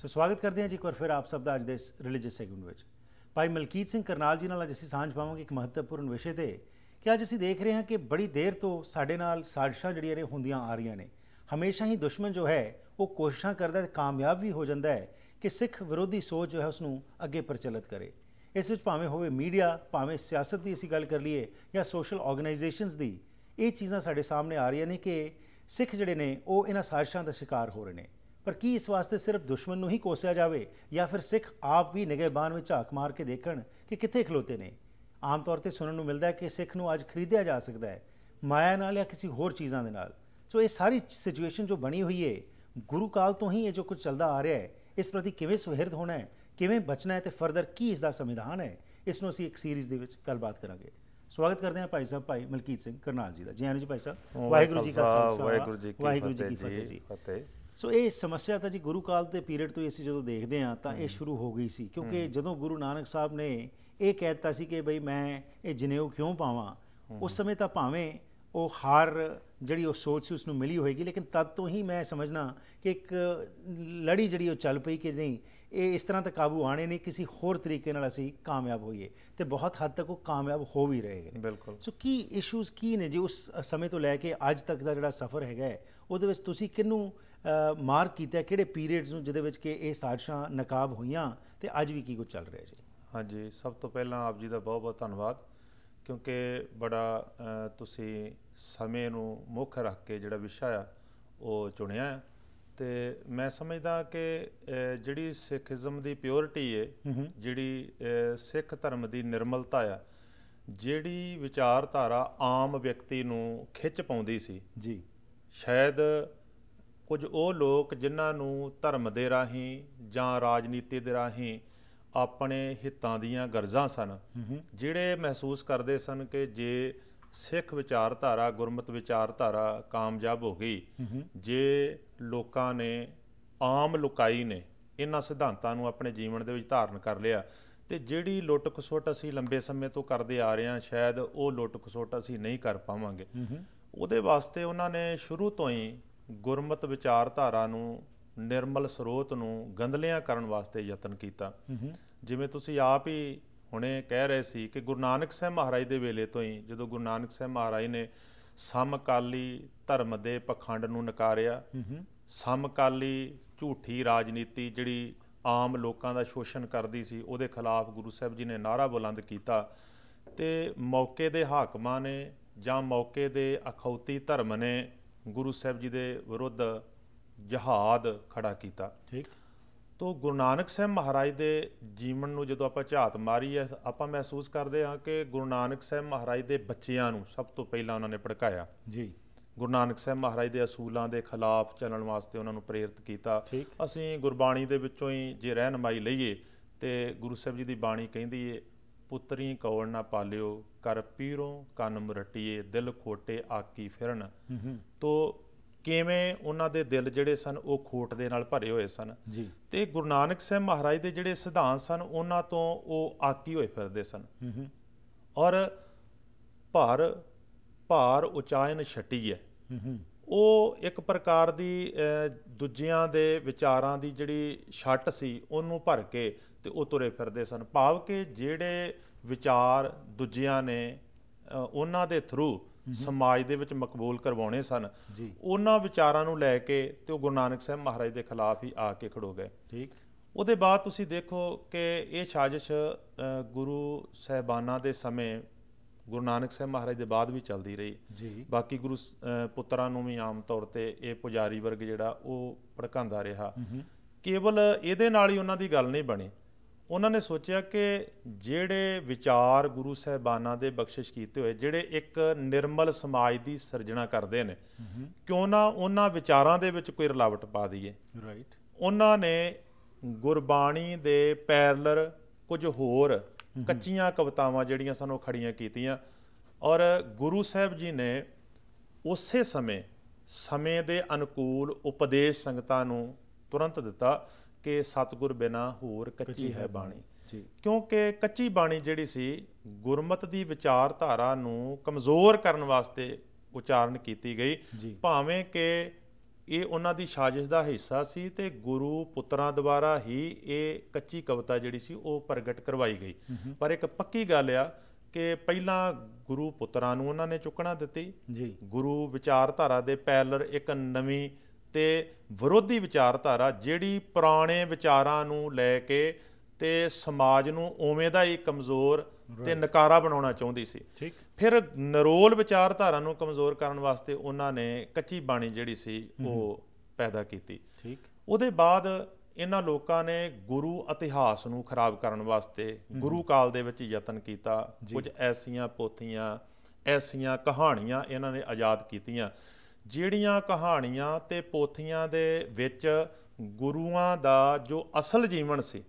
ਸੋ ਸਵਾਗਤ ਕਰਦੇ ਹਾਂ ਜੀ ਇੱਕ ਵਾਰ ਫਿਰ ਆਪ ਸਭ ਦਾ ਅੱਜ ਦੇ ਇਸ ਰਿਲੀਜੀਅਸ ਸੈਗਮੈਂਟ ਵਿੱਚ। ਭਾਈ ਮਲਕੀਤ ਸਿੰਘ ਕਰਨਾਲ ਜੀ ਨਾਲ ਅੱਜ ਅਸੀਂ ਸਾਂਝ ਪਾਵਾਂਗੇ ਇੱਕ ਮਹੱਤਵਪੂਰਨ ਵਿਸ਼ੇ ਤੇ ਕਿ ਅੱਜ ਅਸੀਂ ਦੇਖ ਰਹੇ ਹਾਂ ਕਿ ਬੜੀ ਦੇਰ ਤੋਂ ਸਾਡੇ ਨਾਲ ਸਾਜ਼ਿਸ਼ਾਂ ਜਿਹੜੀਆਂ ਨੇ ਹੁੰਦੀਆਂ ਆ ਰਹੀਆਂ ਨੇ। ਹਮੇਸ਼ਾ ਹੀ ਦੁਸ਼ਮਣ ਜੋ ਹੈ, ਉਹ ਕੋਸ਼ਿਸ਼ਾਂ ਕਰਦਾ ਤੇ ਕਾਮਯਾਬ ਵੀ ਹੋ ਜਾਂਦਾ ਹੈ ਕਿ ਸਿੱਖ ਵਿਰੋਧੀ ਸੋਚ ਜੋ ਹੈ ਉਸ ਨੂੰ ਅੱਗੇ ਪ੍ਰਚਲਿਤ ਕਰੇ। ਇਸ ਵਿੱਚ ਭਾਵੇਂ ਹੋਵੇ ਮੀਡੀਆ, ਭਾਵੇਂ ਸਿਆਸਤ ਦੀ ਅਸੀਂ ਗੱਲ ਕਰ ਲਈਏ ਜਾਂ ਸੋਸ਼ਲ ਆਰਗੇਨਾਈਜੇਸ਼ਨਸ ਦੀ, ਇਹ ਚੀਜ਼ਾਂ ਸਾਡੇ ਸਾਹਮਣੇ ਆ ਰਹੀਆਂ ਨੇ ਕਿ ਸਿੱਖ ਜਿਹੜੇ ਨੇ, ਉਹ ਇਹਨਾਂ ਸਾਜ਼ਿਸ਼ਾਂ ਦਾ ਸ਼ਿਕਾਰ ਹੋ ਰਹੇ ਨੇ। ਪਰ ਕੀ ਇਸ ਵਾਸਤੇ ਸਿਰਫ ਦੁਸ਼ਮਣ ਨੂੰ ਹੀ ਕੋਸਿਆ ਜਾਵੇ ਜਾਂ ਫਿਰ ਸਿੱਖ ਆਪ ਵੀ ਨਿਗਹਿਬਾਨ ਵਿੱਚ ਝਾਕ ਮਾਰ ਕੇ ਦੇਖਣ ਕਿ ਕਿੱਥੇ ਖਲੋਤੇ ਨੇ? ਆਮ ਤੌਰ ਤੇ ਸੁਣਨ ਨੂੰ ਮਿਲਦਾ ਹੈ ਕਿ ਸਿੱਖ ਨੂੰ ਅੱਜ ਖਰੀਦਿਆ ਜਾ ਸਕਦਾ ਹੈ ਮਾਇਆ ਨਾਲ ਜਾਂ ਕਿਸੇ ਹੋਰ ਚੀਜ਼ਾਂ ਦੇ ਨਾਲ। ਸੋ ਇਹ ਸਾਰੀ ਸਿਚੁਏਸ਼ਨ ਜੋ ਬਣੀ ਹੋਈ ਹੈ ਗੁਰੂ ਕਾਲ ਤੋਂ ਹੀ ਇਹ ਜੋ ਕੁਝ ਚੱਲਦਾ ਆ ਰਿਹਾ ਹੈ ਇਸ ਪ੍ਰਤੀ ਕਿਵੇਂ ਸੁਹਿਰਦ ਹੋਣਾ ਹੈ ਕਿਵੇਂ ਬਚਣਾ ਹੈ ਤੇ ਫਰਦਰ ਕੀ ਇਸ ਦਾ ਸੰਵਿਧਾਨ ਹੈ ਇਸ ਨੂੰ ਅਸੀਂ ਇੱਕ ਸੀਰੀਜ਼ ਦੇ ਵਿੱਚ ਗੱਲਬਾਤ ਕਰਾਂਗੇ। ਸਵਾਗਤ ਕਰਦੇ ਹਾਂ ਭਾਈ ਸਾਹਿਬ ਭਾਈ ਮਲਕੀਤ ਸਿੰਘ ਕਰਨਾਲ ਜੀ ਦਾ। ਜੀ ਆਨੰਦ ਜੀ ਭਾਈ ਸਾਹਿਬ ਵਾਹਿਗੁਰੂ ਜੀ ਕਾ ਖਾਲਸਾ ਵਾਹਿਗੁਰੂ ਜੀ ਕੀ ਫਤਿਹ ਜੀ। ਜੀ। ਫਤਿਹ ਸੋ ਇਹ ਸਮੱਸਿਆ ਤਾਂ ਜੀ ਗੁਰੂ ਕਾਲ ਦੇ ਪੀਰੀਅਡ ਤੋਂ ਹੀ ਅਸੀਂ ਜਦੋਂ ਦੇਖਦੇ ਹਾਂ ਤਾਂ ਇਹ ਸ਼ੁਰੂ ਹੋ ਗਈ ਸੀ ਕਿਉਂਕਿ ਜਦੋਂ ਗੁਰੂ ਨਾਨਕ ਸਾਹਿਬ ਨੇ ਇਹ ਕਹਿ ਦਿੱਤਾ ਸੀ ਕਿ ਬਈ ਮੈਂ ਇਹ ਜਨੇਊ ਕਿਉਂ ਪਾਵਾਂ ਉਸ ਸਮੇਂ ਤਾਂ ਭਾਵੇਂ ਉਹ ਹਾਰ ਜਿਹੜੀ ਉਹ ਸੋਚ ਸੀ ਉਸ ਨੂੰ ਮਿਲੀ ਹੋਏਗੀ ਲੇਕਿਨ ਤਦ ਤੋਂ ਹੀ ਮੈਂ ਸਮਝਣਾ ਕਿ ਇੱਕ ਲੜੀ ਜਿਹੜੀ ਉਹ ਚੱਲ ਪਈ ਕਿ ਨਹੀਂ ਇਹ ਇਸ ਤਰ੍ਹਾਂ ਤਾਂ ਕਾਬੂ ਆਣੇ ਨਹੀਂ ਕਿਸੇ ਹੋਰ ਤਰੀਕੇ ਨਾਲ ਅਸੀਂ ਕਾਮਯਾਬ ਹੋਈਏ ਤੇ ਬਹੁਤ ਹੱਦ ਤੱਕ ਉਹ ਕਾਮਯਾਬ ਹੋ ਵੀ ਰਹੇ ਨੇ। ਬਿਲਕੁਲ। ਸੋ ਕੀ ਇਸ਼ੂਜ਼ ਕੀ ਨੇ ਜੀ ਉਸ ਸਮੇਂ ਤੋਂ ਲੈ ਕੇ ਅੱਜ ਤੱਕ ਦਾ ਜਿਹੜਾ ਸਫ਼ਰ ਹੈਗਾ ਉਹਦੇ ਵਿੱਚ ਤੁਸੀਂ ਕਿਹਨੂੰ ਮਾਰਕ ਕੀਤਾ ਕਿਹੜੇ ਪੀਰੀਅਡਸ ਨੂੰ ਜਿਹਦੇ ਵਿੱਚ ਕਿ ਇਹ ਸਾਜ਼ਿਸ਼ਾਂ ਨਕਾਬ ਹੋਈਆਂ ਤੇ ਅੱਜ ਵੀ ਕੀ ਕੁਝ ਚੱਲ ਰਿਹਾ ਜੀ? ਹਾਂਜੀ ਸਭ ਤੋਂ ਪਹਿਲਾਂ ਆਪ ਜੀ ਦਾ ਬਹੁਤ ਬਹੁਤ ਧੰਨਵਾਦ ਕਿਉਂਕਿ ਬੜਾ ਤੁਸੀਂ ਸਮੇਂ ਨੂੰ ਮੁੱਖ ਰੱਖ ਕੇ ਜਿਹੜਾ ਵਿਸ਼ਾ ਆ ਉਹ ਚੁਣਿਆ ਹੈ। ਤੇ ਮੈਂ ਸਮਝਦਾ ਕਿ ਜਿਹੜੀ ਸਿੱਖੀਜ਼ਮ ਦੀ ਪਿਓਰਿਟੀ ਹੈ ਜਿਹੜੀ ਸਿੱਖ ਧਰਮ ਦੀ ਨਿਰਮਲਤਾ ਆ ਜਿਹੜੀ ਵਿਚਾਰਧਾਰਾ ਆਮ ਵਿਅਕਤੀ ਨੂੰ ਖਿੱਚ ਪਾਉਂਦੀ ਸੀ। ਜੀ। ਸ਼ਾਇਦ ਕੁਝ ਉਹ ਲੋਕ ਜਿਨ੍ਹਾਂ ਨੂੰ ਧਰਮ ਦੇ ਰਾਹੀਂ ਜਾਂ ਰਾਜਨੀਤੀ ਦੇ ਰਾਹੀਂ ਆਪਣੇ ਹਿੱਤਾਂ ਦੀਆਂ ਗਰਜ਼ਾਂ ਸਨ ਜਿਹੜੇ ਮਹਿਸੂਸ ਕਰਦੇ ਸਨ ਕਿ ਜੇ ਸਿੱਖ ਵਿਚਾਰਧਾਰਾ ਗੁਰਮਤ ਵਿਚਾਰਧਾਰਾ ਕਾਮਯਾਬ ਹੋ ਗਈ। ਜੇ ਲੋਕਾਂ ਨੇ ਆਮ ਲੁਕਾਈ ਨੇ ਇਹਨਾਂ ਸਿਧਾਂਤਾਂ ਨੂੰ ਆਪਣੇ ਜੀਵਨ ਦੇ ਵਿੱਚ ਧਾਰਨ ਕਰ ਲਿਆ ਤੇ ਜਿਹੜੀ ਲੁੱਟ ਖਸੁੱਟ ਅਸੀਂ ਲੰਬੇ ਸਮੇਂ ਤੋਂ ਕਰਦੇ ਆ ਰਹੇ ਹਾਂ ਸ਼ਾਇਦ ਉਹ ਲੁੱਟ ਖਸੁੱਟ ਅਸੀਂ ਨਹੀਂ ਕਰ ਪਾਵਾਂਗੇ। ਉਹਦੇ ਵਾਸਤੇ ਉਹਨਾਂ ਨੇ ਸ਼ੁਰੂ ਤੋਂ ਹੀ ਗੁਰਮਤ ਵਿਚਾਰਧਾਰਾ ਨੂੰ ਨਿਰਮਲ ਸਰੋਤ ਨੂੰ ਗੰਦਲਿਆਂ ਕਰਨ ਵਾਸਤੇ ਯਤਨ ਕੀਤਾ। ਜਿਵੇਂ ਤੁਸੀਂ ਆਪ ਹੀ ਹੁਣੇ ਕਹਿ ਰਹੇ ਸੀ ਕਿ ਗੁਰੂ ਨਾਨਕ ਸਾਹਿਬ ਮਹਾਰਾਜ ਦੇ ਵੇਲੇ ਤੋਂ ਹੀ ਜਦੋਂ ਗੁਰੂ ਨਾਨਕ ਸਾਹਿਬ ਮਹਾਰਾਜ ਨੇ ਸਮਕਾਲੀ ਧਰਮ ਦੇ ਪਖੰਡ ਨੂੰ ਨਕਾਰਿਆ ਸਮਕਾਲੀ ਝੂਠੀ ਰਾਜਨੀਤੀ ਜਿਹੜੀ ਆਮ ਲੋਕਾਂ ਦਾ ਸ਼ੋਸ਼ਣ ਕਰਦੀ ਸੀ ਉਹਦੇ ਖਿਲਾਫ ਗੁਰੂ ਸਾਹਿਬ ਜੀ ਨੇ ਨਾਰਾ ਬੁਲੰਦ ਕੀਤਾ ਤੇ ਮੌਕੇ ਦੇ ਹਾਕਮਾਂ ਨੇ ਜਾਂ ਮੌਕੇ ਦੇ ਅਖੌਤੀ ਧਰਮ ਨੇ ਗੁਰੂ ਸਾਹਿਬ ਜੀ ਦੇ ਵਿਰੁੱਧ ਜਹਾਦ ਖੜਾ ਕੀਤਾ। ਠੀਕ। ਤੋ ਗੁਰੂ ਨਾਨਕ ਸਾਹਿਬ ਮਹਾਰਾਜ ਦੇ ਜੀਵਨ ਨੂੰ ਜਦੋਂ ਆਪਾਂ ਝਾਤ ਮਾਰੀ ਹੈ ਆਪਾਂ ਮਹਿਸੂਸ ਕਰਦੇ ਹਾਂ ਕਿ ਗੁਰੂ ਨਾਨਕ ਸਾਹਿਬ ਮਹਾਰਾਜ ਦੇ ਬੱਚਿਆਂ ਨੂੰ ਸਭ ਤੋਂ ਪਹਿਲਾਂ ਉਹਨਾਂ ਨੇ ਭੜਕਾਇਆ। ਜੀ। ਗੁਰੂ ਨਾਨਕ ਸਾਹਿਬ ਮਹਾਰਾਜ ਦੇ ਅਸੂਲਾਂ ਦੇ ਖਿਲਾਫ ਚੱਲਣ ਵਾਸਤੇ ਉਹਨਾਂ ਨੂੰ ਪ੍ਰੇਰਿਤ ਕੀਤਾ। ਅਸੀਂ ਗੁਰਬਾਣੀ ਦੇ ਵਿੱਚੋਂ ਹੀ ਜੇ ਰਹਿਨਮਾਈ ਲਈਏ ਤੇ ਗੁਰੂ ਸਾਹਿਬ ਜੀ ਦੀ ਬਾਣੀ ਕਹਿੰਦੀ ਏ ਪੁੱਤਰੀ ਕੌਲ ਨਾ ਪਾਲਿਓ ਕਰ ਪੀਰੋਂ ਕੰਨ ਮਰਟੀਏ ਦਿਲ ਖੋਟੇ ਆਕੀ ਫਿਰਨ। ਤੋ ਕਿਵੇਂ ਉਹਨਾਂ ਦੇ ਦਿਲ ਜਿਹੜੇ ਸਨ ਉਹ ਖੋਟ ਦੇ ਨਾਲ ਭਰੇ ਹੋਏ ਸਨ। ਜੀ। ਤੇ ਗੁਰੂ ਨਾਨਕ ਸਾਹਿਬ ਮਹਾਰਾਜ ਦੇ ਜਿਹੜੇ ਸਿਧਾਂਤ ਸਨ ਉਹਨਾਂ ਤੋਂ ਉਹ ਆਕੀ ਹੋਏ ਫਿਰਦੇ ਸਨ। ਔਰ ਭਾਰ ਭਾਰ ਉਚਾਇਨ ਛਟੀ ਹੈ। ਉਹ ਇੱਕ ਪ੍ਰਕਾਰ ਦੀ ਦੂਜਿਆਂ ਦੇ ਵਿਚਾਰਾਂ ਦੀ ਜਿਹੜੀ ਛੱਟ ਸੀ ਉਹਨੂੰ ਭਰ ਕੇ ਤੇ ਉਹ ਤੁਰੇ ਫਿਰਦੇ ਸਨ। ਭਾਵ ਕਿ ਜਿਹੜੇ ਵਿਚਾਰ ਦੂਜਿਆਂ ਨੇ ਉਹਨਾਂ ਦੇ ਥਰੂ ਸਮਾਜ ਦੇ ਵਿੱਚ ਮਕਬੂਲ ਕਰਵਾਉਣੇ ਸਨ। ਉਹਨਾਂ ਵਿਚਾਰਾਂ ਨੂੰ ਲੈ ਕੇ ਤੇ ਉਹ ਗੁਰੂ ਨਾਨਕ ਸਾਹਿਬ ਮਹਾਰਾਜ ਦੇ ਖਿਲਾਫ ਹੀ ਆ ਕੇ ਖੜੋ ਗਏ। ਠੀਕ। ਉਹਦੇ ਬਾਅਦ ਤੁਸੀਂ ਦੇਖੋ ਕਿ ਇਹ ਸਾਜ਼ਿਸ਼ ਗੁਰੂ ਸਹਿਬਾਨਾਂ ਦੇ ਸਮੇਂ ਗੁਰੂ ਨਾਨਕ ਸਾਹਿਬ ਮਹਾਰਾਜ ਦੇ ਬਾਅਦ ਵੀ ਚੱਲਦੀ ਰਹੀ। ਜੀ। ਬਾਕੀ ਗੁਰੂ ਪੁੱਤਰਾਂ ਨੂੰ ਵੀ ਆਮ ਤੌਰ ਤੇ ਇਹ ਪੁਜਾਰੀ ਵਰਗ ਜਿਹੜਾ ਉਹ ਭੜਕਾਉਂਦਾ ਰਿਹਾ। ਕੇਵਲ ਇਹਦੇ ਨਾਲ ਹੀ ਉਹਨਾਂ ਦੀ ਗੱਲ ਨਹੀਂ ਬਣੀ। ਉਹਨਾਂ ਨੇ ਸੋਚਿਆ ਕਿ ਜਿਹੜੇ ਵਿਚਾਰ ਗੁਰੂ ਸਾਹਿਬਾਨਾਂ ਦੇ ਬਖਸ਼ਿਸ਼ ਕੀਤੇ ਹੋਏ ਜਿਹੜੇ ਇੱਕ ਨਿਰਮਲ ਸਮਾਜ ਦੀ ਸਿਰਜਣਾ ਕਰਦੇ ਨੇ ਕਿਉਂ ਨਾ ਉਹਨਾਂ ਵਿਚਾਰਾਂ ਦੇ ਵਿੱਚ ਕੋਈ ਰਲਾਵਟ ਪਾ ਦਈਏ। ਰਾਈਟ ਉਹਨਾਂ ਨੇ ਗੁਰਬਾਣੀ ਦੇ ਪੈਰਲਰ ਕੁਝ ਹੋਰ ਕੱਚੀਆਂ ਕਵਿਤਾਵਾਂ ਜਿਹੜੀਆਂ ਸਨ ਖੜੀਆਂ ਕੀਤੀਆਂ ਔਰ ਗੁਰੂ ਸਾਹਿਬ ਜੀ ਨੇ ਉਸੇ ਸਮੇਂ ਸਮੇਂ ਦੇ ਅਨੁਕੂਲ ਉਪਦੇਸ਼ ਸੰਗਤਾਂ ਨੂੰ ਤੁਰੰਤ ਦਿੱਤਾ ਕਿ ਸਤਿਗੁਰ ਬਿਨਾ ਹੋਰ ਕੱਚੀ ਹੈ ਬਾਣੀ। ਜੀ। ਕਿਉਂਕਿ ਕੱਚੀ ਬਾਣੀ ਜਿਹੜੀ ਸੀ ਗੁਰਮਤ ਦੀ ਵਿਚਾਰਧਾਰਾ ਨੂੰ ਕਮਜ਼ੋਰ ਕਰਨ ਵਾਸਤੇ ਉਚਾਰਨ ਕੀਤੀ ਗਈ। ਭਾਵੇਂ ਕਿ ਇਹ ਉਹਨਾਂ ਦੀ ਸਾਜ਼ਿਸ਼ ਦਾ ਹਿੱਸਾ ਸੀ ਤੇ ਗੁਰੂ ਪੁੱਤਰਾਂ ਦੁਆਰਾ ਹੀ ਇਹ ਕੱਚੀ ਕਵਿਤਾ ਜਿਹੜੀ ਸੀ ਉਹ ਪ੍ਰਗਟ ਕਰਵਾਈ ਗਈ। ਪਰ ਇੱਕ ਪੱਕੀ ਗੱਲ ਆ ਕਿ ਪਹਿਲਾਂ ਗੁਰੂ ਪੁੱਤਰਾਂ ਨੂੰ ਉਹਨਾਂ ਨੇ ਚੁੱਕਣਾ ਦਿੱਤੀ। ਜੀ। ਗੁਰੂ ਵਿਚਾਰਧਾਰਾ ਦੇ ਪੈਰਲਰ ਇੱਕ ਨਵੀਂ ਤੇ ਵਿਰੋਧੀ ਵਿਚਾਰਧਾਰਾ ਜਿਹੜੀ ਪੁਰਾਣੇ ਵਿਚਾਰਾਂ ਨੂੰ ਲੈ ਕੇ ਤੇ ਸਮਾਜ ਨੂੰ ਉਵੇਂ ਦਾ ਹੀ ਕਮਜ਼ੋਰ ਤੇ ਨਕਾਰਾ ਬਣਾਉਣਾ ਚਾਹੁੰਦੀ ਸੀ। ਠੀਕ। ਫਿਰ ਨਰੋਲ ਵਿਚਾਰਧਾਰਾ ਨੂੰ ਕਮਜ਼ੋਰ ਕਰਨ ਵਾਸਤੇ ਉਹਨਾਂ ਨੇ ਕੱਚੀ ਬਾਣੀ ਜਿਹੜੀ ਸੀ ਉਹ ਪੈਦਾ ਕੀਤੀ। ਠੀਕ। ਉਹਦੇ ਬਾਅਦ ਇਹਨਾਂ ਲੋਕਾਂ ਨੇ ਗੁਰੂ ਇਤਿਹਾਸ ਨੂੰ ਖਰਾਬ ਕਰਨ ਵਾਸਤੇ ਗੁਰੂ ਕਾਲ ਦੇ ਵਿੱਚ ਯਤਨ ਕੀਤਾ। ਕੁਝ ਐਸੀਆਂ ਪੋਥੀਆਂ ਐਸੀਆਂ ਕਹਾਣੀਆਂ ਇਹਨਾਂ ਨੇ ਆਜ਼ਾਦ ਕੀਤੀਆਂ। ਜਿਹੜੀਆਂ ਕਹਾਣੀਆਂ ਤੇ ਪੋਥੀਆਂ ਦੇ ਵਿੱਚ ਗੁਰੂਆਂ ਦਾ ਜੋ ਅਸਲ ਜੀਵਨ ਸੀ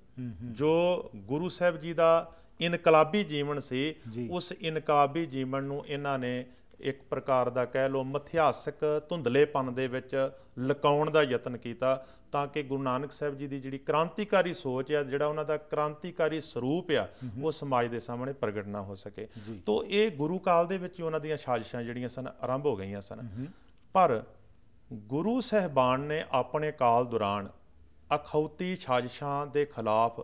ਜੋ ਗੁਰੂ ਸਾਹਿਬ ਜੀ ਦਾ ਇਨਕਲਾਬੀ ਜੀਵਨ ਸੀ। ਉਸ ਇਨਕਲਾਬੀ ਜੀਵਨ ਨੂੰ ਇਹਨਾਂ ਨੇ ਇੱਕ ਪ੍ਰਕਾਰ ਦਾ ਕਹਿ ਲਓ ਮਿਥਿਹਾਸਕ ਧੁੰਦਲੇਪਨ ਦੇ ਵਿੱਚ ਲਕਾਉਣ ਦਾ ਯਤਨ ਕੀਤਾ ਤਾਂ ਕਿ ਗੁਰੂ ਨਾਨਕ ਸਾਹਿਬ ਜੀ ਦੀ ਜਿਹੜੀ ਕ੍ਰਾਂਤੀਕਾਰੀ ਸੋਚ ਆ ਜਿਹੜਾ ਉਹਨਾਂ ਦਾ ਕ੍ਰਾਂਤੀਕਾਰੀ ਸਰੂਪ ਆ ਉਹ ਸਮਾਜ ਦੇ ਸਾਹਮਣੇ ਪ੍ਰਗਟ ਨਾ ਹੋ ਸਕੇ। ਤੋਂ ਇਹ ਗੁਰੂ ਕਾਲ ਦੇ ਵਿੱਚ ਹੀ ਉਹਨਾਂ ਦੀਆਂ ਸਾਜ਼ਿਸ਼ਾਂ ਜਿਹੜੀਆਂ ਸਨ ਆਰੰਭ ਹੋ ਗਈਆਂ ਸਨ। ਪਰ ਗੁਰੂ ਸਹਿਬਾਨ ਨੇ ਆਪਣੇ ਕਾਲ ਦੌਰਾਨ ਅਖੌਤੀ ਸਾਜ਼ਿਸ਼ਾਂ ਦੇ ਖਿਲਾਫ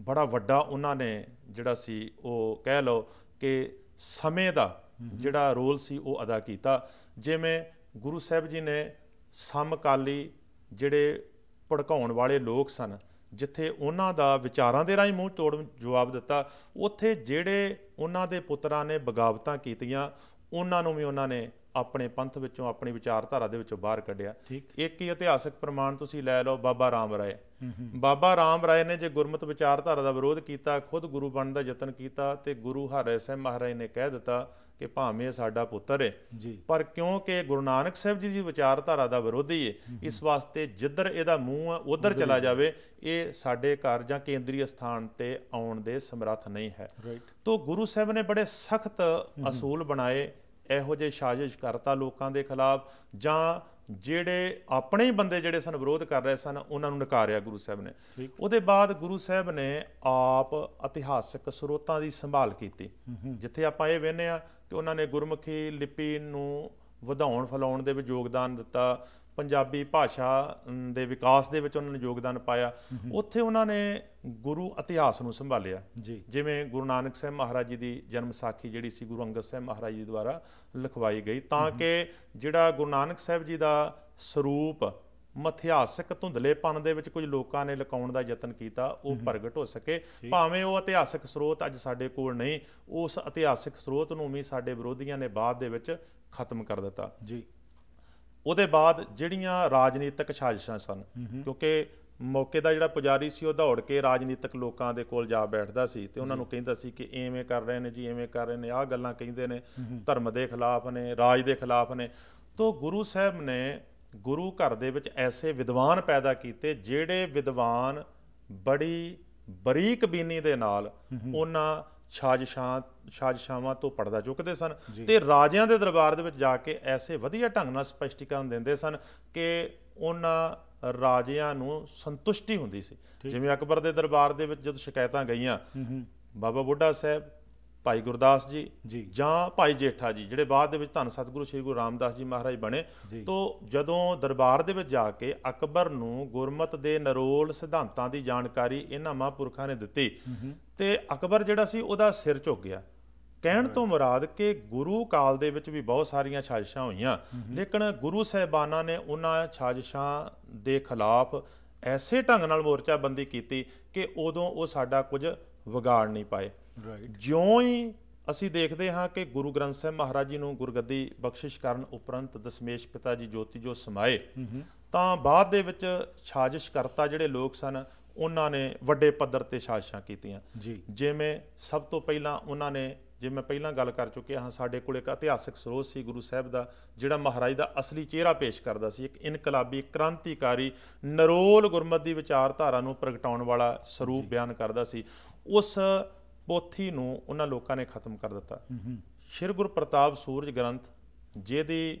ਬੜਾ ਵੱਡਾ ਉਹਨਾਂ ਨੇ ਜਿਹੜਾ ਸੀ ਉਹ ਕਹਿ ਲਓ ਕਿ ਸਮੇਂ ਦਾ ਜਿਹੜਾ ਰੋਲ ਸੀ ਉਹ ਅਦਾ ਕੀਤਾ। ਜਿਵੇਂ ਗੁਰੂ ਸਾਹਿਬ ਜੀ ਨੇ ਸਮਕਾਲੀ ਜਿਹੜੇ ਭੜਕਾਉਣ ਵਾਲੇ ਲੋਕ ਸਨ ਜਿੱਥੇ ਉਹਨਾਂ ਦਾ ਵਿਚਾਰਾਂ ਦੇ ਰਾਹੀਂ ਮੂੰਹ ਤੋੜ ਜਵਾਬ ਦਿੱਤਾ ਉੱਥੇ ਜਿਹੜੇ ਉਹਨਾਂ ਦੇ ਪੁੱਤਰਾਂ ਨੇ ਬਗਾਵਤਾਂ ਕੀਤੀਆਂ ਉਹਨਾਂ ਨੂੰ ਵੀ ਉਹਨਾਂ ਨੇ ਆਪਣੇ ਪੰਥ ਵਿੱਚੋਂ ਆਪਣੀ ਵਿਚਾਰਧਾਰਾ ਦੇ ਵਿੱਚੋਂ ਬਾਹਰ ਕੱਢਿਆ। ਇੱਕ ਹੀ ਇਤਿਹਾਸਕ ਪ੍ਰਮਾਣ ਤੁਸੀਂ ਲੈ ਲਓ ਬਾਬਾ ਰਾਮ ਰਾਏ। ਬਾਬਾ ਰਾਮ ਰਾਏ ਨੇ ਜੇ ਗੁਰਮਤ ਵਿਚਾਰਧਾਰਾ ਦਾ ਵਿਰੋਧ ਕੀਤਾ ਖੁਦ ਗੁਰੂ ਬਣਨ ਦਾ ਯਤਨ ਕੀਤਾ ਤੇ ਗੁਰੂ ਹਰਿ ਸਿੰਘ ਮਹਾਰਾਜ ਨੇ ਕਹਿ ਦਿੱਤਾ ਕਿ ਭਾਵੇਂ ਸਾਡਾ ਪੁੱਤਰ ਹੈ ਪਰ ਕਿਉਂਕਿ ਗੁਰੂ ਨਾਨਕ ਸਾਹਿਬ ਜੀ ਦੀ ਵਿਚਾਰਧਾਰਾ ਦਾ ਵਿਰੋਧੀ ਹੈ ਇਸ ਵਾਸਤੇ ਜਿੱਧਰ ਇਹਦਾ ਮੂੰਹ ਹੈ ਉਧਰ ਚਲਾ ਜਾਵੇ ਇਹ ਸਾਡੇ ਘਰ ਜਾਂ ਕੇਂਦਰੀ ਸਥਾਨ ਤੇ ਆਉਣ ਦੇ ਸਮਰੱਥ ਨਹੀਂ ਹੈ। ਤੋ ਗੁਰੂ ਸਾਹਿਬ ਨੇ ਬੜੇ ਸਖਤ ਅਸੂਲ ਬਣਾਏ ਇਹੋ ਜਿਹੇ ਸਾਜ਼ਿਸ਼ ਕਰਤਾ ਲੋਕਾਂ ਦੇ ਖਿਲਾਫ ਜਾਂ ਜਿਹੜੇ ਆਪਣੇ ਹੀ ਬੰਦੇ ਜਿਹੜੇ ਸਨ ਵਿਰੋਧ ਕਰ ਰਹੇ ਸਨ ਉਹਨਾਂ ਨੂੰ ਨਕਾਰਿਆ ਗੁਰੂ ਸਾਹਿਬ ਨੇ। ਉਹਦੇ ਬਾਅਦ ਗੁਰੂ ਸਾਹਿਬ ਨੇ ਆਪ ਇਤਿਹਾਸਕ ਸਰੋਤਾਂ ਦੀ ਸੰਭਾਲ ਕੀਤੀ। ਜਿੱਥੇ ਆਪਾਂ ਇਹ ਵੇਖਦੇ ਆ ਕਿ ਉਹਨਾਂ ਨੇ ਗੁਰਮੁਖੀ ਲਿਪੀ ਨੂੰ ਵਧਾਉਣ ਫਲਾਉਣ ਦੇ ਵਿੱਚ ਯੋਗਦਾਨ ਦਿੱਤਾ ਪੰਜਾਬੀ ਭਾਸ਼ਾ ਦੇ ਵਿਕਾਸ ਦੇ ਵਿੱਚ ਉਹਨਾਂ ਨੇ ਯੋਗਦਾਨ ਪਾਇਆ। ਉੱਥੇ ਉਹਨਾਂ ਨੇ ਗੁਰੂ ਇਤਿਹਾਸ ਨੂੰ ਸੰਭਾਲਿਆ। ਜੀ। ਜਿਵੇਂ ਗੁਰੂ ਨਾਨਕ ਸਾਹਿਬ ਮਹਾਰਾਜ ਜੀ ਦੀ ਜਨਮ ਸਾਖੀ ਜਿਹੜੀ ਸੀ ਗੁਰੂ ਅੰਗਦ ਸਾਹਿਬ ਮਹਾਰਾਜ ਜੀ ਦੁਆਰਾ ਲਿਖਵਾਈ ਗਈ ਤਾਂ ਕਿ ਜਿਹੜਾ ਗੁਰੂ ਨਾਨਕ ਸਾਹਿਬ ਜੀ ਦਾ ਸਰੂਪ ਮਥਿਆਸਕ ਧੁੰਦਲੇਪਨ ਦੇ ਵਿੱਚ ਕੁਝ ਲੋਕਾਂ ਨੇ ਲਕਾਉਣ ਦਾ ਯਤਨ ਕੀਤਾ ਉਹ ਪ੍ਰਗਟ ਹੋ ਸਕੇ। ਭਾਵੇਂ ਉਹ ਇਤਿਹਾਸਕ ਸਰੋਤ ਅੱਜ ਸਾਡੇ ਕੋਲ ਨਹੀਂ ਉਸ ਇਤਿਹਾਸਕ ਸਰੋਤ ਨੂੰ ਵੀ ਸਾਡੇ ਵਿਰੋਧੀਆਂ ਨੇ ਬਾਅਦ ਦੇ ਵਿੱਚ ਖਤਮ ਕਰ ਦਿੱਤਾ। ਜੀ। ਉਹਦੇ ਬਾਅਦ ਜਿਹੜੀਆਂ ਰਾਜਨੀਤਿਕ ਸਾਜ਼ਿਸ਼ਾਂ ਸਨ ਕਿਉਂਕਿ ਮੌਕੇ ਦਾ ਜਿਹੜਾ ਪੁਜਾਰੀ ਸੀ ਉਹ ਦੌੜ ਕੇ ਰਾਜਨੀਤਿਕ ਲੋਕਾਂ ਦੇ ਕੋਲ ਜਾ ਬੈਠਦਾ ਸੀ ਤੇ ਉਹਨਾਂ ਨੂੰ ਕਹਿੰਦਾ ਸੀ ਕਿ ਐਵੇਂ ਕਰ ਰਹੇ ਨੇ ਜੀ ਐਵੇਂ ਕਰ ਰਹੇ ਨੇ ਆਹ ਗੱਲਾਂ ਕਹਿੰਦੇ ਨੇ ਧਰਮ ਦੇ ਖਿਲਾਫ ਨੇ ਰਾਜ ਦੇ ਖਿਲਾਫ ਨੇ। ਤੋਂ ਗੁਰੂ ਸਾਹਿਬ ਨੇ ਗੁਰੂ ਘਰ ਦੇ ਵਿੱਚ ਐਸੇ ਵਿਦਵਾਨ ਪੈਦਾ ਕੀਤੇ ਜਿਹੜੇ ਵਿਦਵਾਨ ਬੜੀ ਬਰੀਕ ਬੀਨੀ ਦੇ ਨਾਲ ਉਹਨਾਂ ਸਾਜ਼ਿਸ਼ਾਂ ਸਾਜ਼ਿਸ਼ਾਵਾਂ ਤੋਂ ਪਰਦਾ ਚੁੱਕਦੇ ਸਨ ਤੇ ਰਾਜਿਆਂ ਦੇ ਦਰਬਾਰ ਦੇ ਵਿੱਚ ਜਾ ਕੇ ਐਸੇ ਵਧੀਆ ਢੰਗ ਨਾਲ ਸਪਸ਼ਟੀਕਰਨ ਦਿੰਦੇ ਸਨ ਕਿ ਉਹਨਾਂ ਰਾਜਿਆਂ ਨੂੰ ਸੰਤੁਸ਼ਟੀ ਹੁੰਦੀ ਸੀ। ਜਿਵੇਂ ਅਕਬਰ ਦੇ ਦਰਬਾਰ ਦੇ ਵਿੱਚ ਜਦੋਂ ਸ਼ਿਕਾਇਤਾਂ ਗਈਆਂ ਬਾਬਾ ਬੁੱਢਾ ਸਾਹਿਬ ਭਾਈ ਗੁਰਦਾਸ ਜੀ ਜੀ। ਜਾਂ ਭਾਈ ਜੇਠਾ ਜੀ ਜਿਹੜੇ ਬਾਅਦ ਦੇ ਵਿੱਚ ਧੰਨ ਸਤਿਗੁਰੂ ਸ੍ਰੀ ਗੁਰੂ ਰਾਮਦਾਸ ਜੀ ਮਹਾਰਾਜ ਬਣੇ। ਤੋਂ ਜਦੋਂ ਦਰਬਾਰ ਦੇ ਵਿੱਚ ਜਾ ਕੇ ਅਕਬਰ ਨੂੰ ਗੁਰਮਤ ਦੇ ਨਰੋਲ ਸਿਧਾਂਤਾਂ ਦੀ ਜਾਣਕਾਰੀ ਇਹਨਾਂ ਮਹਾਂਪੁਰਖਾਂ ਨੇ ਦਿੱਤੀ ਤੇ ਅਕਬਰ ਜਿਹੜਾ ਸੀ ਉਹਦਾ ਸਿਰ ਝੁਕ ਗਿਆ ਕਹਿਣ ਤੋਂ ਮੁਰਾਦ ਕਿ ਗੁਰੂ ਕਾਲ ਦੇ ਵਿੱਚ ਵੀ ਬਹੁਤ ਸਾਰੀਆਂ ਸਾਜ਼ਿਸ਼ਾਂ ਹੋਈਆਂ ਲੇਕਿਨ ਗੁਰੂ ਸਾਹਿਬਾਨਾਂ ਨੇ ਉਹਨਾਂ ਸਾਜ਼ਿਸ਼ਾਂ ਦੇ ਖਿਲਾਫ ਐਸੇ ਢੰਗ ਨਾਲ ਮੋਰਚਾਬੰਦੀ ਕੀਤੀ ਕਿ ਉਦੋਂ ਉਹ ਸਾਡਾ ਕੁਝ ਵਿਗਾੜ ਨਹੀਂ ਪਾਏ ਰਾਈਟ ਜਿਉਂ ਹੀ ਅਸੀਂ ਦੇਖਦੇ ਹਾਂ ਕਿ ਗੁਰੂ ਗ੍ਰੰਥ ਸਾਹਿਬ ਮਹਾਰਾਜ ਜੀ ਨੂੰ ਗੁਰਗੱਦੀ ਬਖਸ਼ਿਸ਼ ਕਰਨ ਉਪਰੰਤ ਦਸ਼ਮੇਸ਼ ਪਿਤਾ ਜੀ ਜੋਤੀ ਜੋ ਸਮਾਏ ਤਾਂ ਬਾਅਦ ਦੇ ਵਿੱਚ ਸਾਜ਼ਿਸ਼ ਕਰਤਾ ਜਿਹੜੇ ਲੋਕ ਸਨ ਉਹਨਾਂ ਨੇ ਵੱਡੇ ਪੱਧਰ ਤੇ ਸਾਜ਼ਿਸ਼ਾਂ ਕੀਤੀਆਂ। ਜੀ। ਜਿਵੇਂ ਸਭ ਤੋਂ ਪਹਿਲਾਂ ਉਹਨਾਂ ਨੇ ਜਿਵੇਂ ਮੈਂ ਪਹਿਲਾਂ ਗੱਲ ਕਰ ਚੁੱਕਿਆ ਹਾਂ ਸਾਡੇ ਕੋਲ ਇੱਕ ਇਤਿਹਾਸਕ ਸਰੋਤ ਸੀ ਗੁਰੂ ਸਾਹਿਬ ਦਾ ਜਿਹੜਾ ਮਹਾਰਾਜ ਦਾ ਅਸਲੀ ਚਿਹਰਾ ਪੇਸ਼ ਕਰਦਾ ਸੀ ਇੱਕ ਇਨਕਲਾਬੀ ਕ੍ਰਾਂਤੀਕਾਰੀ ਨਰੋਲ ਗੁਰਮਤ ਦੀ ਵਿਚਾਰਧਾਰਾ ਨੂੰ ਪ੍ਰਗਟਾਉਣ ਵਾਲਾ ਸਰੂਪ ਬਿਆਨ ਕਰਦਾ ਸੀ। ਉਸ ਪੋਥੀ ਨੂੰ ਉਹਨਾਂ ਲੋਕਾਂ ਨੇ ਖਤਮ ਕਰ ਦਿੱਤਾ। ਸ਼੍ਰੀ ਗੁਰੂ ਪ੍ਰਤਾਪ ਸੂਰਜ ਗ੍ਰੰਥ ਜਿਹਦੀ